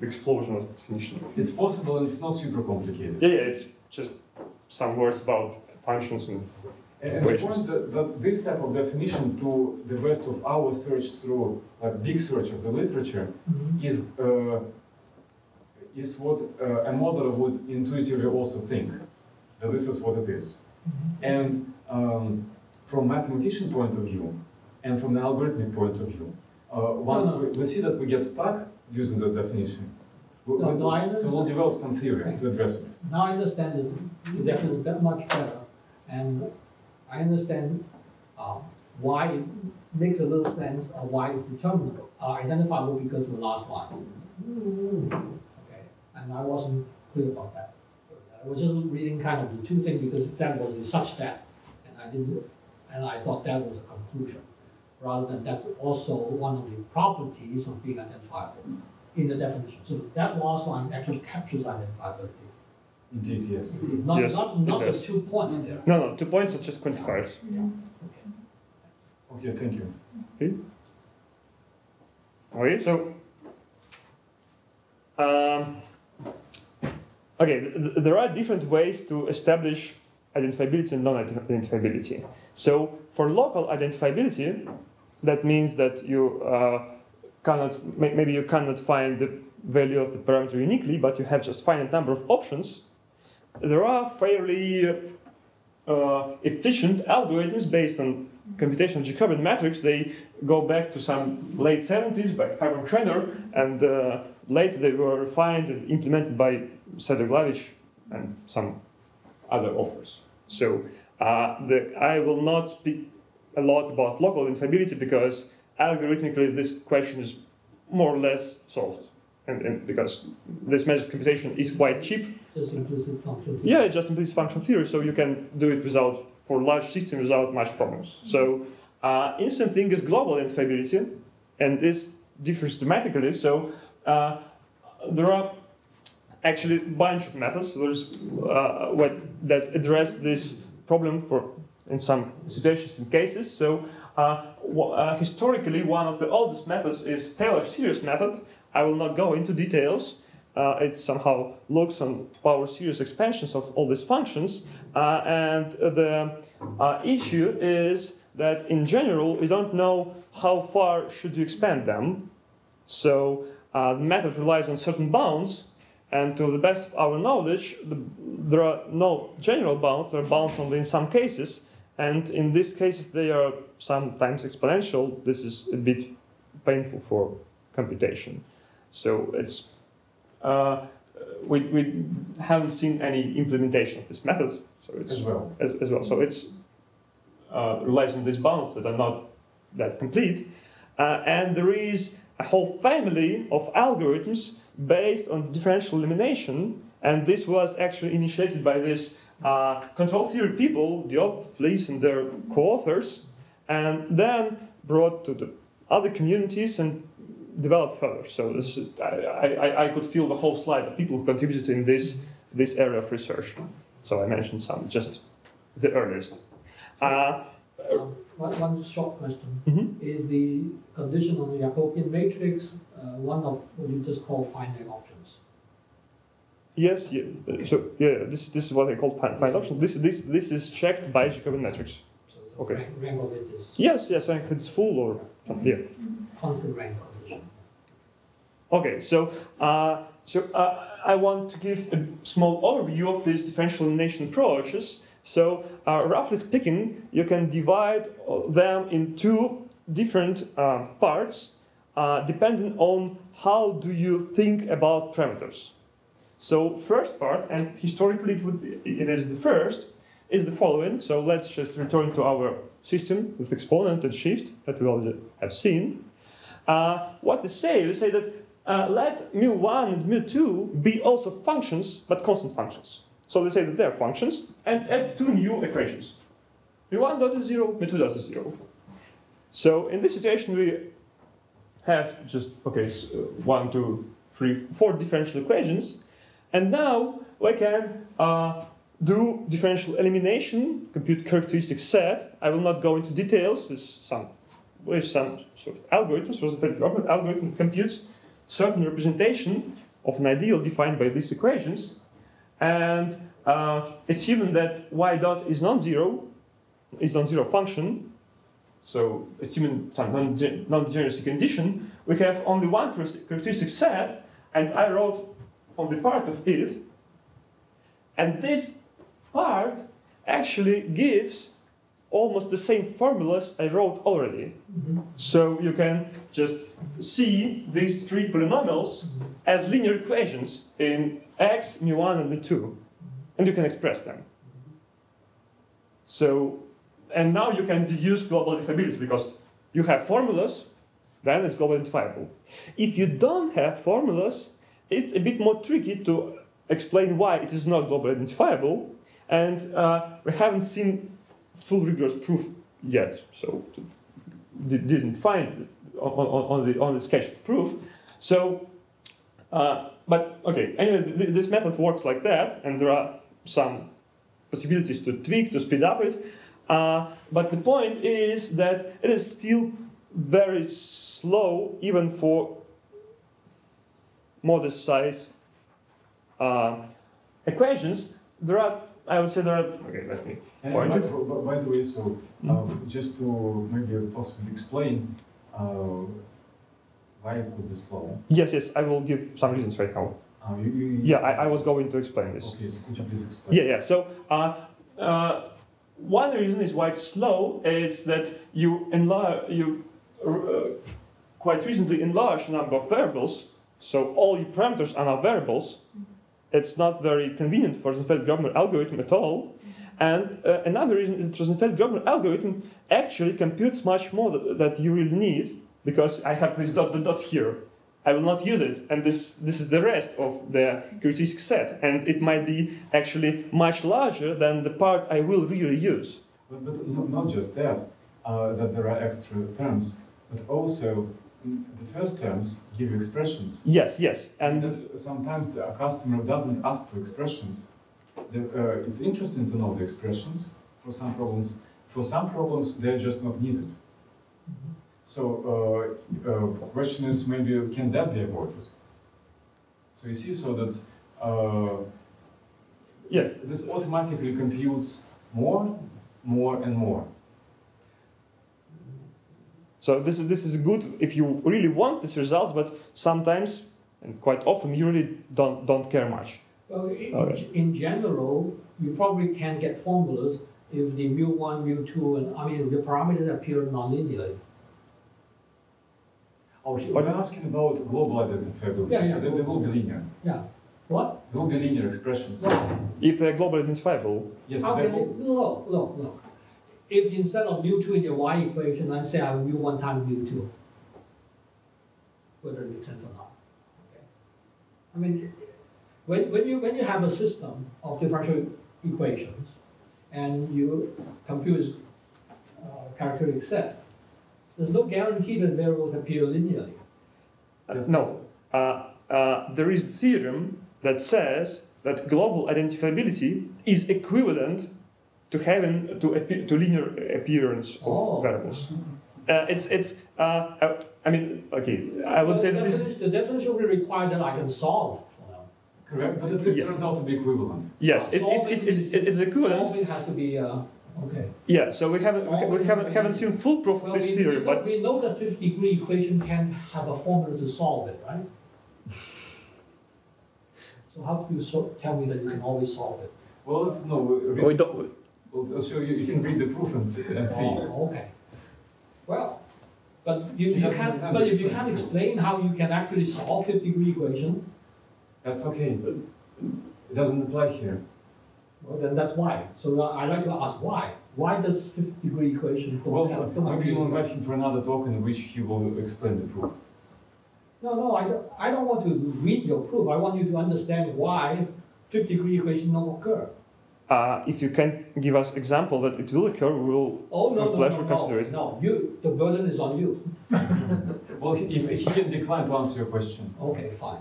the explosion of the definition. It's possible and it's not super complicated. Yeah yeah. It's just some words about functions and And and the point that, that this type of definition to the rest of our search through like big search of the literature mhm. is uh, is what uh, a modeler would intuitively also think that this is what it is. Mhm. And um, from mathematician point of view and from the algorithmic point of view, uh, once no. We, we see that we get stuck using this definition, we, No, we- no, I so understand. we'll develop some theory Right. to address it. Now I understand it, the definition that much better, and I understand uh, why it makes a little sense of why it's determinable, uh, identifiable because of the last line. Okay, and I wasn't clear about that. I was just reading kind of the two things because that was a such that, and I didn't, and I thought that was a conclusion, rather than that's also one of the properties of being identifiable in the definition. So that last line actually captures identifiability. Indeed, yes. Not, Yes, not, not the two points there. no no. Two points are just quantifiers. Okay. Okay, thank you. Okay, so um, okay, th- th- there are different ways to establish identifiability and non-identifiability. So for local identifiability, that means that you uh, cannot maybe you cannot find the value of the parameter uniquely, but you have just finite number of options. There are fairly uh, efficient algorithms based on computational Jacobian matrix. They go back to some late 70s by Hermann Krener, and uh, later they were refined and implemented by Sedoglavic and some other authors. So uh, the, I will not speak a lot about local instability because algorithmically this question is more or less solved. And, and because this magic computation is quite cheap, Just implicit function. theory. yeah, just implicit function theory, so you can do it without for large systems without much problems. So uh, instant thing is global identifiability, and this differs dramatically. So uh, there are actually a bunch of methods there's, uh, what, that address this problem for in some situations and cases. So uh, uh, historically, one of the oldest methods is Taylor series method. I will not go into details. Uh, it somehow looks on power series expansions of all these functions, uh, and the uh, issue is that in general we don't know how far should you expand them. So uh, the method relies on certain bounds, and to the best of our knowledge, the, there are no general bounds. There are bounds only in some cases, and in these cases they are sometimes exponential. This is a bit painful for computation. So it's uh, we, we haven't seen any implementation of this method. So it's as well. as, as well. So it's uh, relies on these bounds that are not that complete, uh, and there is a whole family of algorithms based on differential elimination, and this was actually initiated by this uh, control theory people, Diop, Fliess, and their co-authors, and then brought to the other communities and developed further. So this is, I, I, I could feel the whole slide of people who contributed in this this area of research. So I mentioned some, just the earliest. Uh, Um, One, one short question. mhm. Is the condition on the Jacobian matrix uh, one of what you just call finite options? Yes, yeah. uh, So yeah, this this is what I call find options. This this this is checked by Jacobian matrix. So Okay. rank, rank of it is Yes, yes, when it's full or yeah. constant rank. Okay, so uh, so uh, I want to give a small overview of these differential elimination approaches. So uh, roughly speaking, you can divide them in two different uh, parts, uh, depending on how do you think about parameters. So first part, and historically it would be, it is the first, is the following. So let's just return to our system with exponent and shift that we already have seen. Uh, what they say, they say that uh, let mu1 and mu2 be also functions, but constant functions. So they say that they're functions and add two new equations. mu1 dot is 0, mu2 dot is 0. So in this situation, we have just, okay, s- uh, one, two, three, four differential equations. And now we can uh, do differential elimination, compute characteristic set. I will not go into details. There's some, some sort of algorithms, Rosenfeld algorithm that computes certain representation of an ideal defined by these equations. And uh, assuming that y dot is non-zero, is non-zero function, so it's assuming some non- non-degeneracy condition, we have only one characteristic- set, and I wrote only part of it. And this part actually gives almost the same formulas I wrote already. Mhm. So you can just see these three polynomials as linear equations in x, mu1, and mu2, and you can express them. So, and now you can deduce global identifiability because you have formulas, then it's global identifiable. If you don't have formulas, it's a bit more tricky to explain why it is not globally identifiable, and uh, we haven't seen full rigorous proof yet, so di- didn't find it on, on, on the on the sketched proof. So, uh, but okay. Anyway, th- th- this method works like that, and there are some possibilities to tweak to speed up it. Uh, but the point is that it is still very slow, even for modest size uh, equations. There are, I would say, there are. Okay, let me And Point by, by- by the way, so um, just to maybe possibly explain why it could be slow. Yes, yes, I will give some reasons right now. Uh, you, you, you Yeah, I, I was going to explain this. Okay, so could you please explain? Yeah, yeah. So uh, uh, one reason is why it's slow is that you enlarge, you uh, quite recently enlarge the number of variables. So all your parameters are now variables. It's not very convenient for the Rosenfeld-Grobner algorithm at all. And uh, another reason is that Rosenfeld-Grobner algorithm actually computes much more that, that you will need because I have this dot, dot, dot here. I will not use it, and this this is the rest of the characteristic set, and it might be actually much larger than the part I will really use. But, but no- not just that, uh, that there are extra terms, but also mm, the first terms give you expressions. Yes, yes, And and sometimes the a customer doesn't ask for expressions. The, uh, it's interesting to know the expressions for some problems. For some problems, they're just not needed. So uh, uh, question is maybe can that be avoided? So you see, so that's uh, yes, this automatically computes more, more, and more. So this is this is good if you really want these results, but sometimes and quite often you really don't don't care much. Well, in, Okay. in general, you probably can get formulas if the mu one, mu two, and I mean the parameters appear nonlinearly. Oh, he- we're asking about global identifiability, Yeah, yeah. so they, they will be linear. Yeah. What? There will be linear expressions. Why? If they're globally identifiable, Yes, How they will. look, look, look. If instead of mu two in your y equation, I say I have mu one times mu two. Whether it makes sense or not. Okay. I mean, when, when you, when you have a system of differential equations and you compute uh, characteristic set, there's no guarantee that variables appear linearly. uh, no. Uh, uh, there is a theorem that says that global identifiability is equivalent to having to, appear, to linear appearance of Oh. variables. Uh, it's it's. Uh, uh, I mean, okay. I would say the that this. definition, the definition will require that I can solve. Correct, but it Yeah. turns out to be equivalent. Yes, it, it, it, it, it, it's equivalent. Solving has to be, uh, okay. Yeah. So we haven't we, ha- we haven't haven't seen full proof of this we, theory, we, know, but we know the fifth degree equation can have a formula to solve it, right? So how do you so, tell me that you can always solve it? Well, let's no. we- we don't. Well, I'll show you. You can read the proof and see. And see. Oh, okay. Well, but you, you can't, but if you can't explain how you can actually solve fifth degree equation, That's okay. It doesn't apply here. well, then that's why. So I- I'd like to ask why. Why does fifth degree equation don't Well, have, don't maybe you'll invite him for another talk in which he will explain the proof. No, no, I don't, I don't want to read your proof. I want you to understand why fifth degree equation don't occur. Uh, if you can give us example that it will occur, we will. Oh, no, With no, pleasure, no, consider no, it. no, you, the burden is on you. Well, he, he can decline to answer your question. Okay, fine.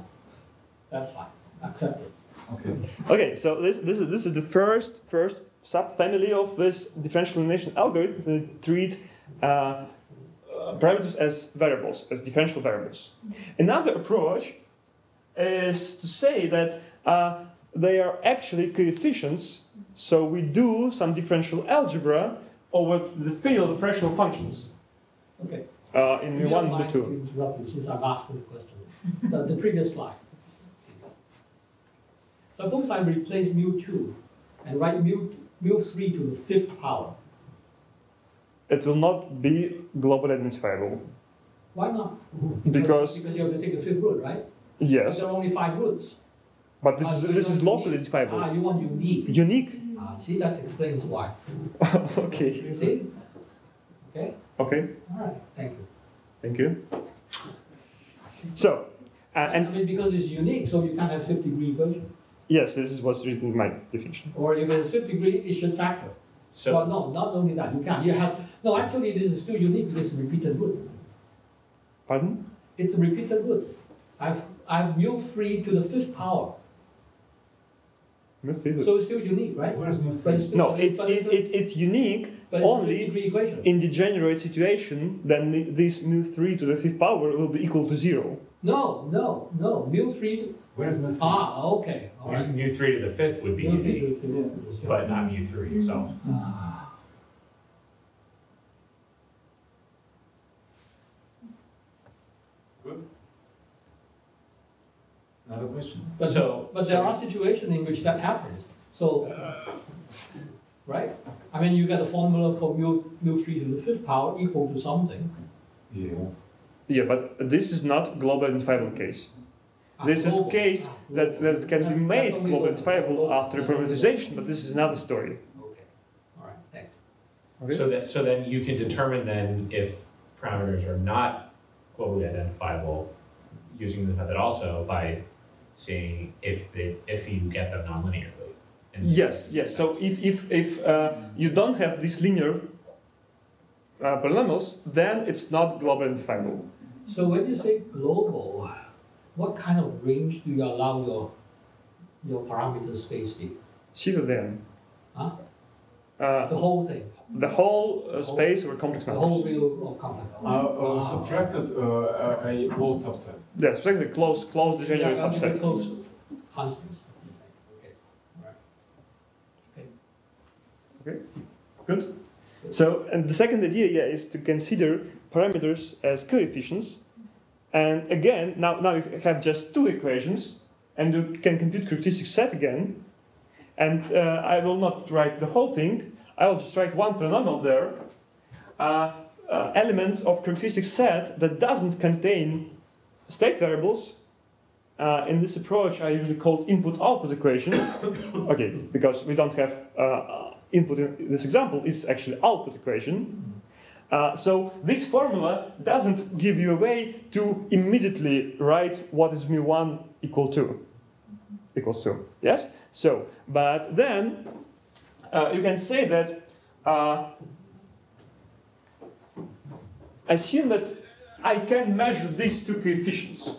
That's fine, accept it. Okay. Okay, so this, this is this is the first first subfamily of this differential elimination algorithms that treat uh, uh, parameters as variables, as differential variables. Another approach is to say that uh, they are actually coefficients. So we do some differential algebra over the field of rational functions Okay. uh, in If you one don't two. to interrupt you since I'm asking the question. The, the previous slide. Suppose I replace mu two and write mu, mu three to the fifth power. It will not be globally identifiable. Why not? Because- Because you have to take the fifth root, right? But Yes, there are only five roots. but this Ah, is so this is locally identifiable. Ah, you want unique. Unique. Ah, see, that explains why. okay. See? Okay, Okay. all right, thank you. Thank you. So, uh, I mean, because it's unique, so you can't have fifty degree equation. Yes, this is what's written in my definition. Or if it's fifth degree, it should factor. So, Well, no, not only that, you can't, you have, no, actually, this is still unique because it's repeated root. Pardon? It's a repeated root. I've, I've mu three to the fifth power, Method. so it's still unique, right? Where's mu three? it's still, No, but it's but it, it's unique but it's only fifth degree equation. in degenerate situation. Then this mu three to the fifth power will be equal to zero. No, no, no, mu three, Where's mu three? ah, okay, all right. mu three to the fifth would be Mu three unique, to the fifth. but not mu three itself. Ah. Good. Another question? But, So- but there are situations in which that happens, so, right? I mean, you get a formula for mu, mu three to the fifth power equal to something. Yeah. Yeah, but this is not global identifiable case. Ah, This is global. case Ah, that, that can That's- be made that's global local. identifiable after That's only parameterization, but this is another story. Okay, all right, thanks. Okay. So that, so then you can determine then if parameters are not globally identifiable using this method also by seeing if the, if you get them nonlinearly. And- Yes, yes. So if if if uh, you don't have these linear uh, polynomials, then it's not globally definable. So when you say global, what kind of range do you allow your, your parameter space be? Theta then. Huh? Uh, The whole thing, the whole uh, space over complex numbers. the whole numbers. view of complex. Uh, uh, subtracted uh, a, a closed subset. Yes, yeah, the close close Yeah, degenerate I mean, subset. close constants. Okay, all right. Good. So, and the second idea yeah, is to consider parameters as coefficients. And again, now, now you have just two equations, and you can compute characteristic set again. And uh, I will not write the whole thing. I will just write one polynomial there. Uh, uh, elements of characteristic set that doesn't contain state variables. Uh, in this approach, I usually call input-output equation. okay, because we don't have uh, input in this example is actually output equation. Uh, so this formula doesn't give you a way to immediately write what is mu1 equal to. Equals to, yes? So, but then uh, you can say that uh, assume that I can measure these two coefficients.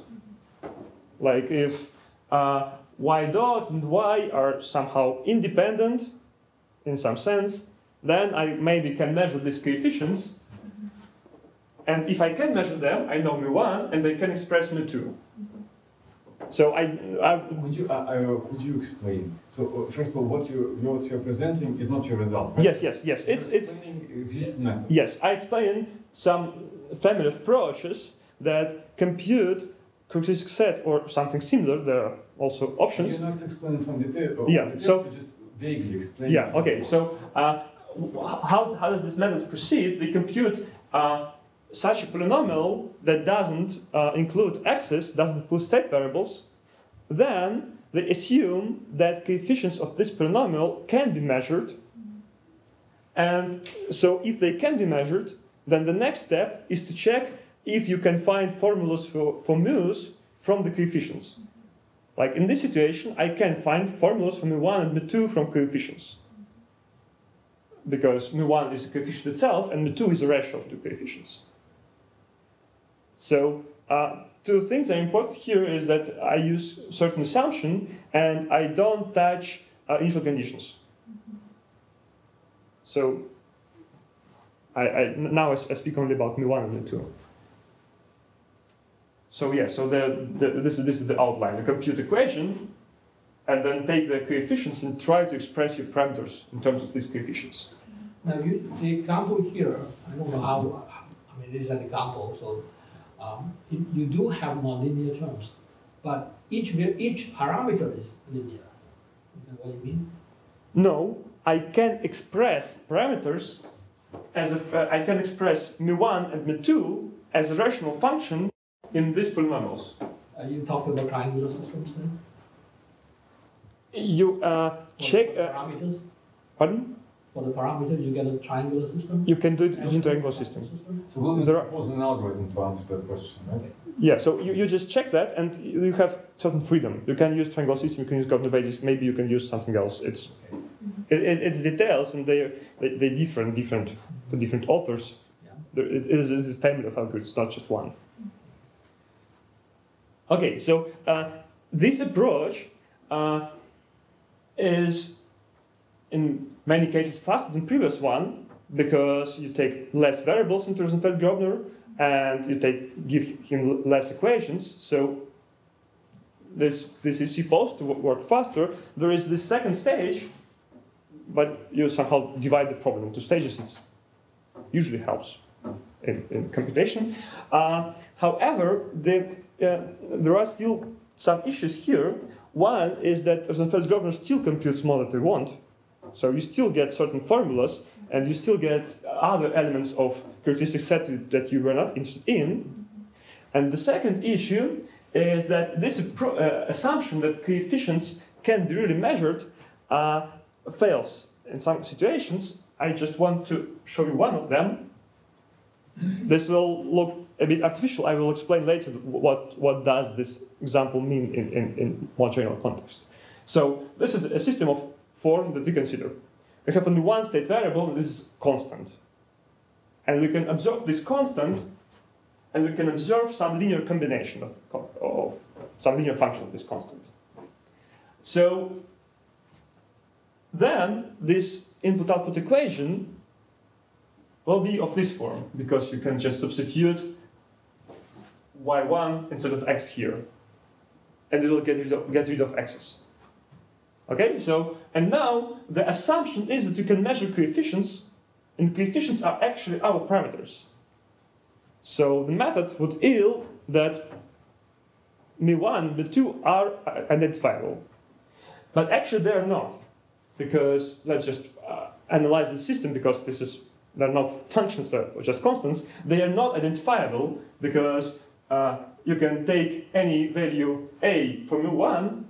Like if uh, y dot and y are somehow independent, in some sense, then I maybe can measure these coefficients. And if I can measure them, I know mu1 and I can express mu2. So I, I Could you, uh, uh, could you explain? So uh, first of all, what you what you're presenting is not your result. Right? yes, yes, yes. It's You're it's explaining existing methods. yes. I explain some family of approaches that compute characteristic set or something similar. There are also options. You're not explaining some detail. or Yeah, details, so- you just vaguely explain. Yeah, okay, so uh, how, how does this method proceed? They compute uh, such a polynomial that doesn't uh, include x's, doesn't include state variables. Then they assume that coefficients of this polynomial can be measured. And so if they can be measured, then the next step is to check if you can find formulas for, for mu's from the coefficients. Like in this situation, I can find formulas for mu1 and mu2 from coefficients. Because mu1 is a coefficient itself and mu2 is a ratio of two coefficients. So, uh, two things are important here is that I use certain assumption and I don't touch uh, initial conditions. So, I, I now I, I speak only about mu1 and mu2. So yeah, so the, the, this, is, this is the outline, the compute equation, and then take the coefficients and try to express your parameters in terms of these coefficients. Now, you, the example here, I don't know how, I mean, this is an example, so, um, you, you do have nonlinear terms, but each, each parameter is linear. Is that what you mean? No, I can express parameters as if uh, I can express mu1 and mu2 as a rational function in these polynomials. Are you talking about triangular systems then? You uh, check, uh, parameters, pardon? For the parameter, you get a triangular system? You can do it using triangular system. So Williams There are- an algorithm to answer that question, right? Yeah, so you, you just check that and you have certain freedom. You can use triangular system, you can use Gaussian basis, maybe you can use something else. It's it, it, it's details and they they they differ in different for different authors. Yeah. There, it is, it is a family of algorithms, not just one. Okay, so uh, this approach uh, is in many cases faster than previous one because you take less variables into Rosenfeld-Grobner and you take give him less equations. So this this is supposed to work faster. There is this second stage, but you somehow divide the problem into stages. It usually helps in, in computation. Uh, however, the, uh, there are still some issues here. One is that Rosenfeld-Grobner still computes more than they want. So you still get certain formulas, and you still get other elements of characteristic set that you were not interested in. And the second issue is that this uh, assumption that coefficients can be really measured uh, fails in some situations. I just want to show you one of them. This will look a bit artificial. I will explain later what, what does this example mean in, in, in more general context. So this is a system of form that we consider. We have only one state variable, and this is constant. And we can observe this constant, and we can observe some linear combination of, of some linear function of this constant. So then this input-output equation will be of this form, because you can just substitute y1 instead of x here. And it will get rid of, get rid of x's. Okay, so, and now the assumption is that you can measure coefficients, and coefficients are actually our parameters. So the method would yield that mu1, mu2 are identifiable. But actually they are not, because let's just uh, analyze the system because this is they're not functions, they're just constants. They are not identifiable because uh, you can take any value a for mu1,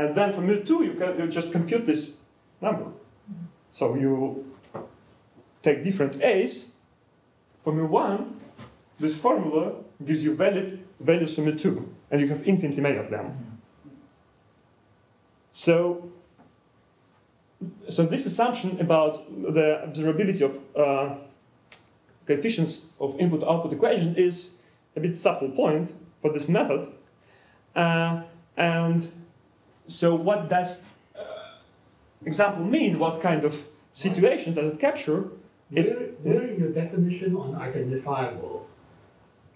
and then for mu2 you can you just compute this number. So you take different a's for mu1. This formula gives you valid values for mu2, and you have infinitely many of them. So so this assumption about the observability of uh, coefficients of input-output equation is a bit subtle point for this method. Uh, and so what does uh, example mean? What kind of situations does it capture? Where, where in your definition on identifiable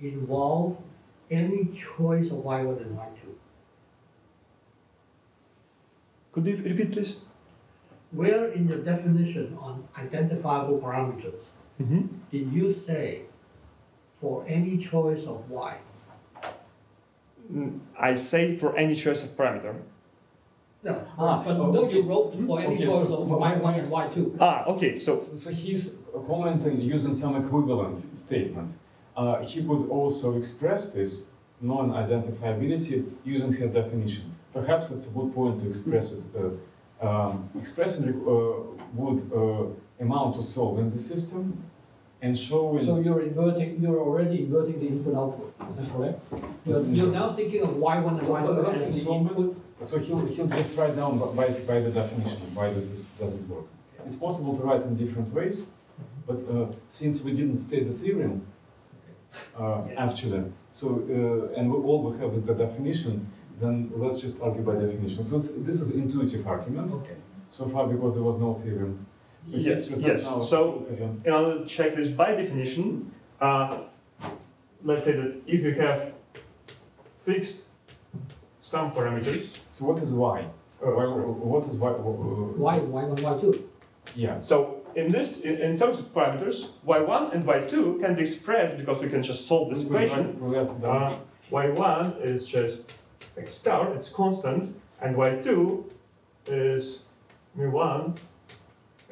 involve any choice of y1 and y2? Could you repeat please? Where in your definition on identifiable parameters Mm-hmm. did you say for any choice of y? Mm, say for any choice of parameter. No, Ah, but oh, no, you wrote for any Okay, choice so of y1 and y2. Ah, okay. So So, so he's commenting using some equivalent statement. Uh, he could also express this non-identifiability using his definition. Perhaps it's a good point to express it. Uh, um, expressing uh, would uh, amount to solving the system and showing. So you're inverting, you're already inverting the input output, is that correct? You're, you're now thinking of y1 and y2 as the input. So he'll, he'll just write down by, by by the definition why this is, doesn't work. It's possible to write in different ways, but uh, since we didn't state the theorem, uh, actually, so, uh, and we, all we have is the definition, then let's just argue by definition. So this is intuitive argument Okay. so far because there was no theorem. So Yes, yes. now- So- present. in order to check this by definition, uh, let's say that if you have fixed some parameters, So what is y? uh, Why, what is y? uh, Y, y1, y2. yeah. So in this, in, in terms of parameters, y1 and y2 can be expressed because we can just solve this equation. write- write it? Uh, y1 is just x star, it's constant, and y2 is mu1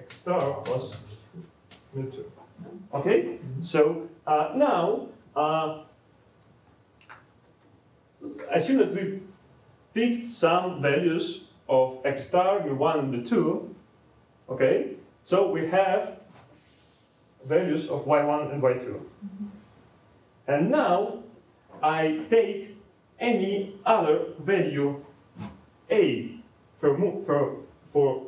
x star plus mu2. Okay? So uh, now, uh, assume that we picked some values of x star, mu1, and mu2. Okay? So we have values of y1 and y2. And now I take any other value a for for for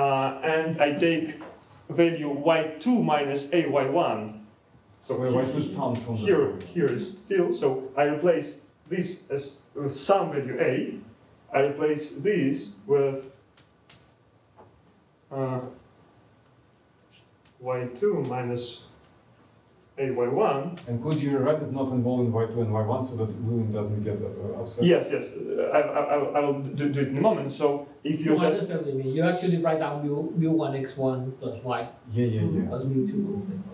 uh, and I take value y2 minus a y1. So Where y2 is found from here here is still so I replace this as with some value a. I replace this with uh, y2 minus a y1. And could you write it not involving y2 and y1 so that William doesn't get uh, upset? Yes, yes. uh, I, I, I- I will do, do it in a moment. So if you You just understand what I mean? You actually write down mu, mu1 x1 plus y Yeah, yeah, yeah. plus mu2.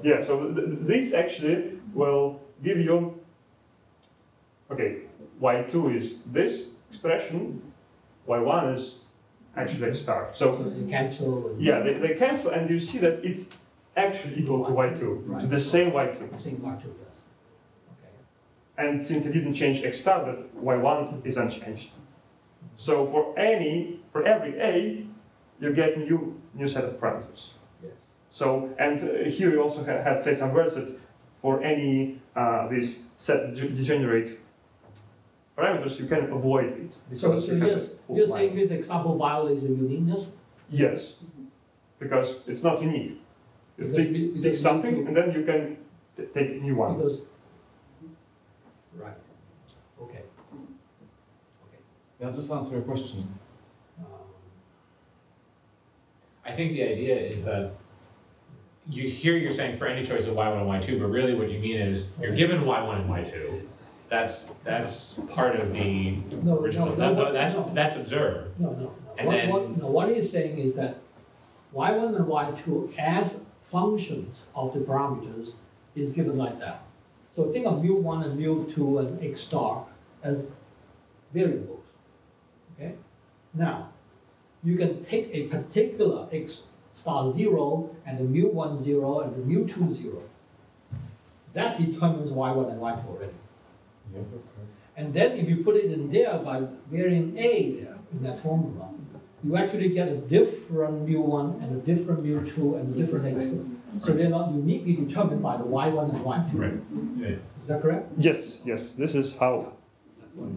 yeah, so th- th- this actually will give you. Okay, y two is this expression, y one is actually x star. So So they cancel. yeah, they, they cancel, and you see that it's actually equal to y two, to the same y two. Think y2 does. Okay. And since it didn't change x star, that y one is unchanged. So for any for every a, you get new new set of parameters. Yes. So, and uh, here you also ha- have said some words that for any uh, these set degenerate parameters, you can avoid it. So, because so you yes, you're saying this example violates the uniqueness? Yes, because it's not unique. You Because pick, we- pick something we- and then you can t- take a new one. Because, right, okay. Okay. Does this answer your question? Um, I think the idea is that you here you're saying for any choice of y1 and y2, but really what you mean is you're given y1 and y2. That's that's part of the No, original. no, no, that- what- that's no. that's observed. No, no, no. And What, then- what, no, what he's saying is that y one and y two as functions of the parameters is given like that. So think of mu one and mu two and x star as variables, okay? Now, you can pick a particular x star zero and the mu one zero and the mu two zero. That determines y one and y two already. Yes, that's correct. And then if you put it in there by varying A there in that formula, you actually get a different mu one and a different mu two and a different x two. So they're not uniquely determined by the y one and y two. Right. Yeah. Is that correct? Yes, yes, this is how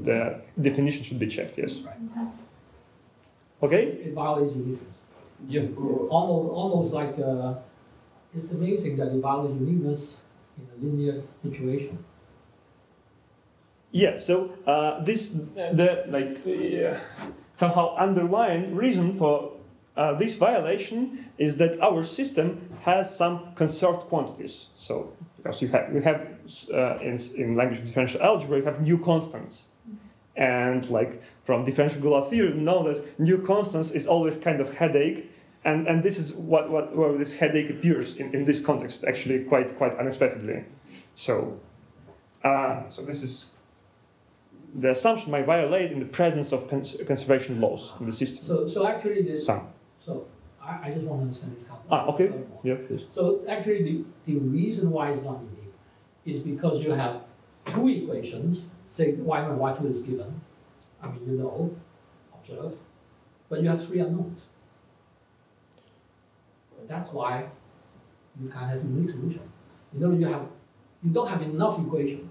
the definition should be checked, yes. Right. Okay? It violates uniqueness. Yes, Almost, almost like, uh, it's amazing that it violates uniqueness in a linear situation. Yeah, so uh, this, the like, uh, somehow underlying reason for uh, this violation is that our system has some conserved quantities. So, because you have, we have uh, in, in language differential algebra, you have new constants. And like from differential Galois theory, you know that new constants is always kind of headache. And, and this is what, what, where this headache appears in, in this context, actually quite, quite unexpectedly. So, uh, so this is the assumption might violate in the presence of cons- conservation laws in the system. So, so actually, the, Some. so I, I just want to understand the example. Ah, okay. Yeah, please. So actually, the, the reason why it's not unique is because you have two equations, say y one, y two is given, I mean, you know, observe, but you have three unknowns. But that's why you can't have unique solution. You know, you have, you don't have enough equation.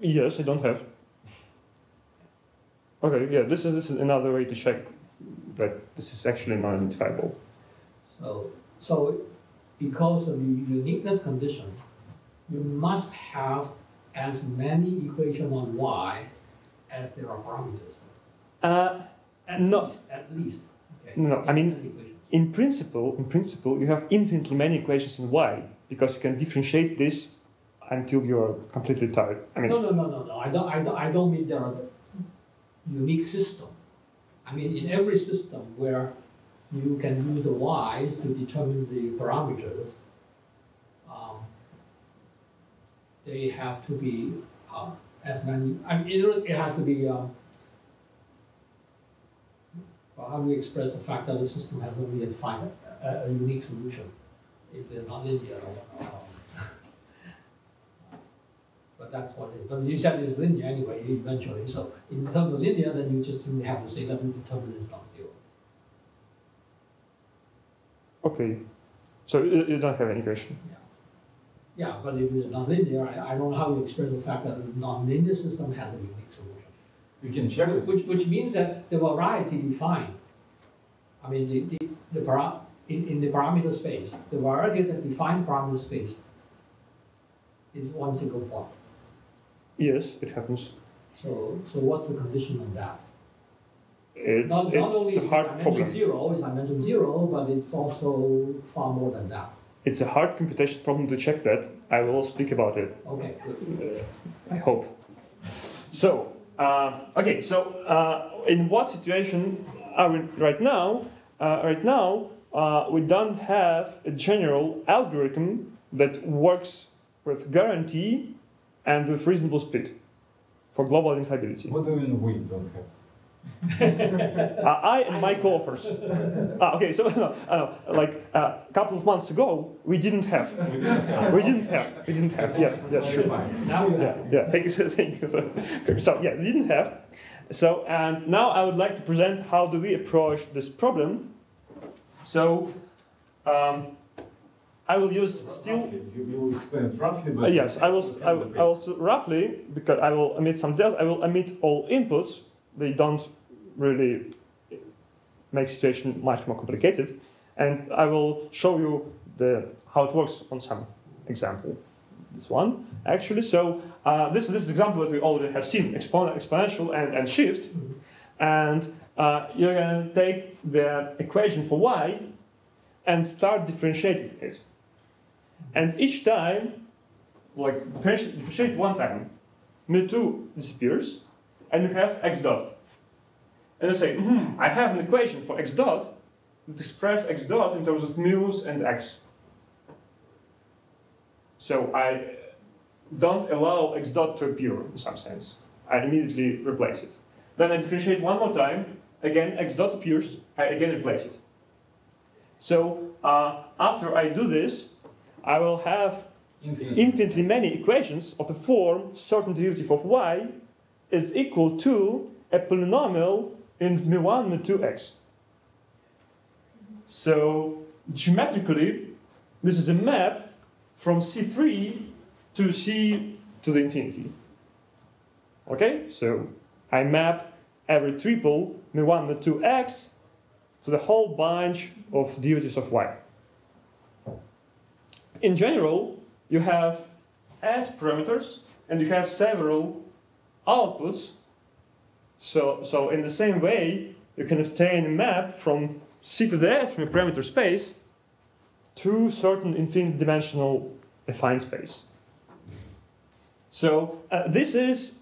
Yes, I don't have. Okay, yeah, this is, this is another way to check that this is actually non-identifiable. So, so because of the uniqueness condition, you must have as many equations on y as there are parameters. Uh, At No. least, at least. Okay. No, I mean- equations. in principle, in principle, you have infinitely many equations in y because you can differentiate this until you're completely tired. I mean, No, no, no, no, no, I don't, I don't, I don't mean there are unique system. I mean, in every system where you can use the y's to determine the parameters, um, they have to be, uh, as many, I mean, it, it has to be, um, well, how do we express the fact that the system has only a defined, a, a unique solution? If they're not linear or, or, but that's what it is. But you said it's linear anyway, eventually. So in terms of linear, then you just simply have to say that the determinant is not zero. okay. So you, you don't have any question. Yeah, Yeah, but if it's not linear, I, I don't know how you express the fact that a non-linear system has a unique solution. we can check Which, this. which, which means that the variety defined, I mean, the, the, the para, in, in the parameter space, the variety that defined parameter space is one single point. Yes, it happens. So, so what's the condition on that? It's, Not, not only a hard problem. zero, is dimension zero, but it's also far more than that. It's a hard computation problem to check that. I will speak about it. Okay, good. I hope. So, uh, okay, so uh, in what situation are we right now? Uh, right now, uh, we don't have a general algorithm that works with guarantee and with reasonable speed for global identifiability. What do you mean we don't have? Uh, I and my co-authors. Ah, okay, so no, uh, like a couple of months ago, we didn't have. We didn't have. We didn't have. Yes, yes, sure. fine. Now Yeah, have. yeah. Thank you, thank you. So yeah, we didn't have. So and now I would like to present how do we approach this problem. So um, I will use still Roughly, You, will explain it roughly, Uh, but. yes, I will, I, will- I will roughly, because I will omit some details. I will omit all inputs. They don't really make situation much more complicated. And I will show you the, how it works on some example. This one, actually. So uh, this, this is example that we already have seen, expon exponential and, and shift. And uh, you're going to take the equation for y and start differentiating it. And each time, like differentiate, one time, mu2 disappears, and you have x dot. And you say, hmm, I have an equation for x dot that express x dot in terms of mu's and x. So I don't allow x dot to appear in some sense. I immediately replace it. Then I differentiate one more time, again x dot appears, I again replace it. So uh, after I do this, I will have Infinite. infinitely many equations of the form certain derivative of y is equal to a polynomial in mu1, mu2x. So geometrically, this is a map from C3 to C to the infinity. Okay, so I map every triple mu1, mu2x to the whole bunch of derivatives of y. In general, you have S parameters and you have several outputs. So, so in the same way, you can obtain a map from C to the S from a parameter space to certain infinite dimensional affine space. So uh, this is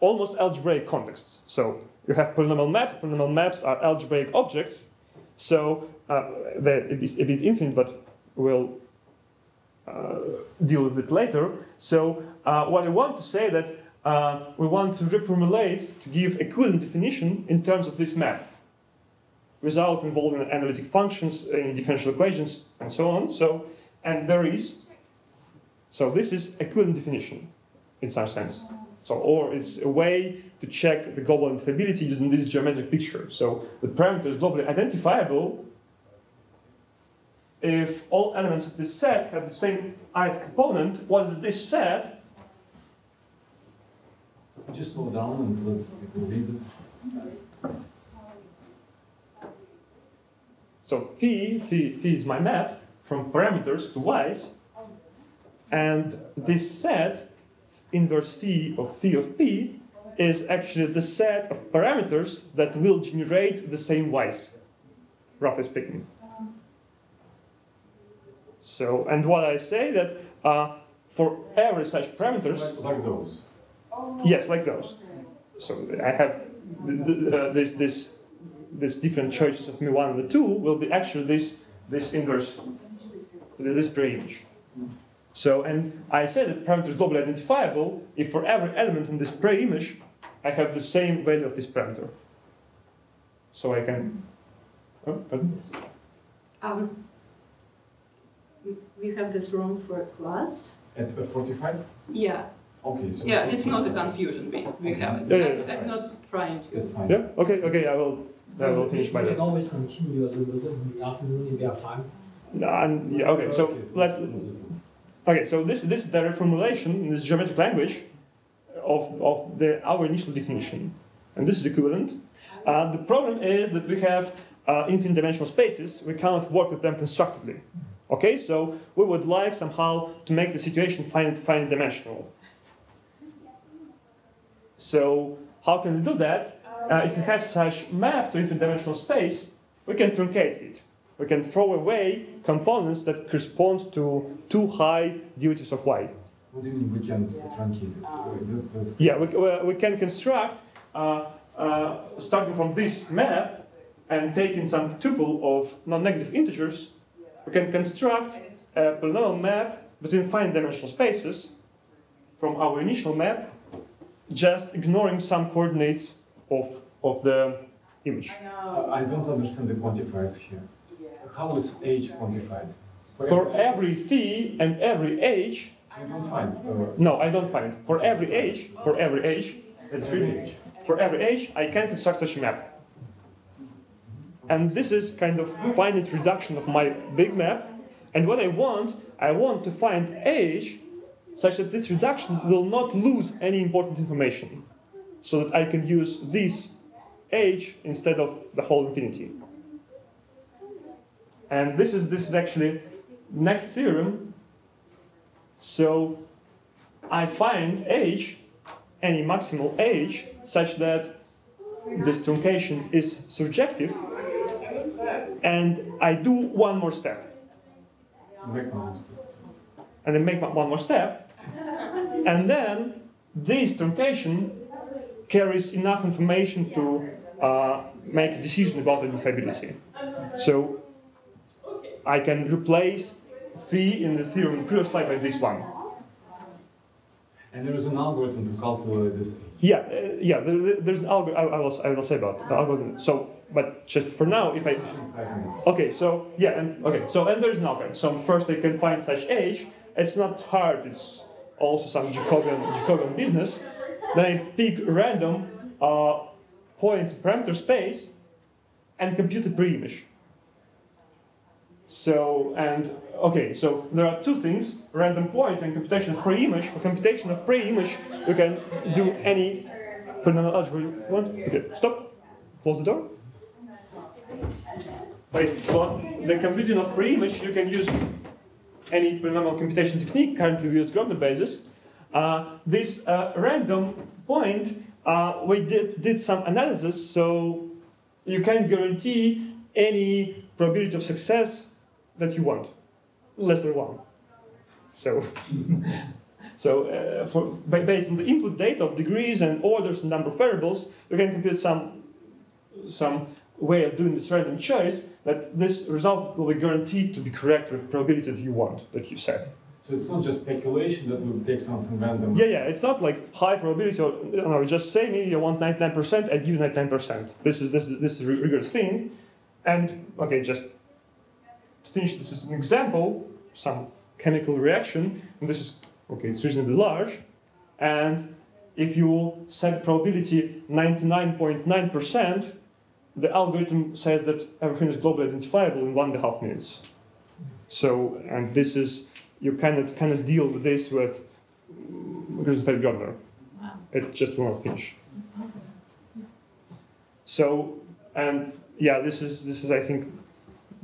almost algebraic context. So you have polynomial maps. Polynomial maps are algebraic objects. So uh, they're a bit, a bit infinite, but we'll uh, deal with it later. So uh, what I want to say that uh, we want to reformulate to give equivalent definition in terms of this map without involving analytic functions, any differential equations, and so on. So, and there is. So this is equivalent definition in some sense. So, or it's a way to check the global identifiability using this geometric picture. So the parameter is globally identifiable if all elements of this set have the same ith component, what is this set? You slow down and let people read it? So phi, phi, phi is my map from parameters to y's, and this set, inverse phi of phi of p, is actually the set of parameters that will generate the same y's, roughly speaking. So, and what I say that uh, for every such parameters, Like, like those. Yes, like those. So I have th- th- uh, this this this different choices of mu one and mu two will be actually this this inverse this pre-image. So and I said that parameter is globally identifiable if for every element in this pre-image I have the same value of this parameter. So I can. Oh, pardon? Um, we- we have this room for a class. At, at 45? Yeah, Okay, so. yeah, so- it's not a confusion, we, we have it. Yeah, yeah, I'm- I'm fine. not trying to. It's fine. Yeah. Okay. Okay. I will. I will finish my. We can always continue a little bit in the afternoon if we have time. No, and- yeah, okay. So let Okay, so this, this is the reformulation in this geometric language of, of the, our initial definition. And this is equivalent. Uh, the problem is that we have uh, infinite dimensional spaces, we cannot work with them constructively. Okay, so we would like somehow to make the situation finite, finite dimensional. So how can we do that? Uh, if we have such map to infinite dimensional space, we can truncate it. We can throw away components that correspond to too high derivatives of y. What do you mean we can truncate it? That's- Yeah, we, we, we can construct, uh, uh, starting from this map and taking some tuple of non-negative integers, we can construct a polynomial map within finite dimensional spaces from our initial map, just ignoring some coordinates of, of the image. I don't understand the quantifiers here. How is h quantified? For every phi and every h, So you don't find. Uh, no, I don't find. For every h, for every h, it's Every really h. For every h, I can construct such a map. And this is kind of finite reduction of my big map. And what I want, I want to find h such that this reduction will not lose any important information, so that I can use this h instead of the whole infinity. And this is this is actually next theorem. So I find h, any maximal h, such that this truncation is surjective, and I do one more step, Make no mistake. and then make one more step, and then this truncation carries enough information to uh, make a decision about the identifiability. So I can replace phi in the theorem in the previous slide by this one. And there is an algorithm to calculate this. Yeah, uh, yeah. There, there- there's an algorithm. I, I will. I will say about the algorithm. So, but just for now, if I okay, so yeah, and okay, so and there's nothing. So first, I can find such age. It's not hard. It's also some Jacobian Jacobian business. Then I pick random uh, point parameter space and compute a pre-image. So and okay, so there are two things: random point and computation of pre-image. For computation of pre-image, you can do any polynomial algebra you want. Okay, stop. Close the door. For the computing of pre-image, you can use any polynomial computation technique. Currently, we use Gröbner basis. Uh, this uh, random point, uh, we did, did some analysis, so you can guarantee any probability of success that you want, less than one. So, so uh, for, ba- based on the input data of degrees and orders and number of variables, you can compute some some way of doing this random choice that this result will be guaranteed to be correct with probability that you want that you set. So it's not just speculation that we take something random. Yeah, yeah, it's not like high probability or you know, just say me you want 99%, I give you 99%. This is this is this is a rigorous thing. And okay, just to finish this is an example, some chemical reaction, and this is okay, it's reasonably large. And if you set probability 99.9%, the algorithm says that everything is globally identifiable in one and a half minutes. So, and this is you cannot cannot deal with this with Rosenfeld-Gröbner. Wow, It just will not finish. awesome. So, and yeah, this is this is I think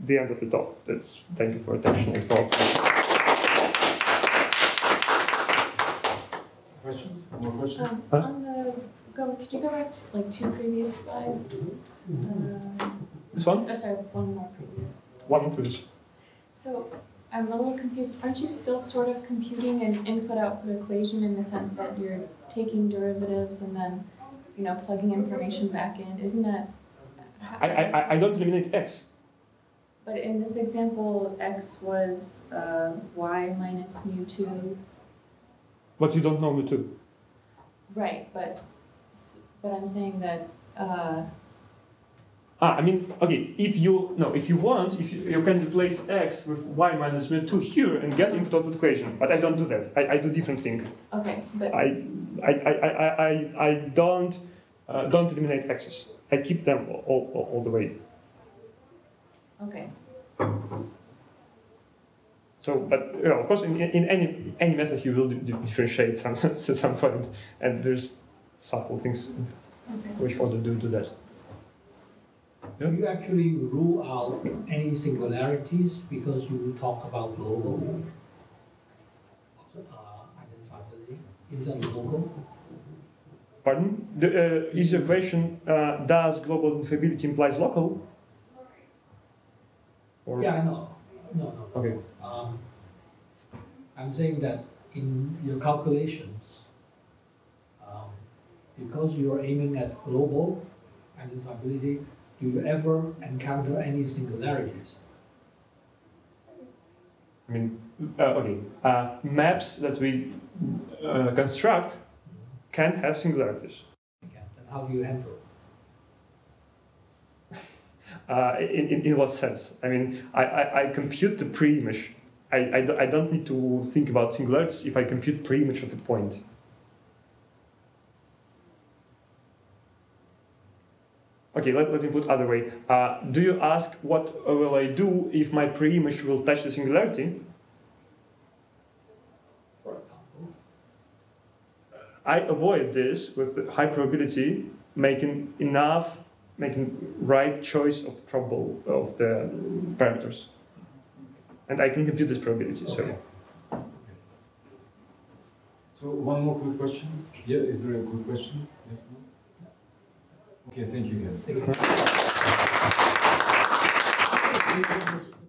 the end of the talk. That's thank you for attention and for. Questions? More questions? Um, Huh? on the, go, could you go back to like two previous slides? Um, This one, oh, sorry, one more previous. one please. So I'm a little confused. Aren't you still sort of computing an input-output equation in the sense that you're taking derivatives and then, you know, plugging information back in? Isn't that? I, I, I- I don't eliminate x. But in this example, x was uh, y minus mu two. But you don't know mu two. Right, but but I'm saying that. Uh, Ah, I mean, okay. If you no, if you want, if you, you can replace x with y minus mu two here and get input output equation. But I don't do that. I, I do different thing. okay, but I I, I, I, I, I don't uh, don't eliminate x's. I keep them all, all, all the way. okay. So, but you know, of course, in, in any any method you will di- di- differentiate some at some point, and there's subtle things Okay. which order do do that. Do you actually rule out any singularities because you talk about global uh, identifiability? Is that local? Pardon? The, uh, is your question uh, does global identifiability implies local? Or, Yeah, I know. No, no, no. Okay. Um, I'm saying that in your calculations, um, because you are aiming at global identifiability, do you ever encounter any singularities? I mean, uh, okay. Uh, maps that we uh, construct can have singularities. Okay, Then how do you handle it? Uh, in, in, in what sense? I mean, I, I, I compute the pre-image. I, I, I don't need to think about singularities if I compute pre-image of the point. Okay, let, let me put other way. Uh, do you ask what will I do if my pre-image will touch the singularity? I avoid this with the high probability, making enough, making right choice of the probable of the parameters, and I can compute this probability. So. So one more quick question. Yeah, is there a quick question? Yes, no? Okay, thank you again. Thank you.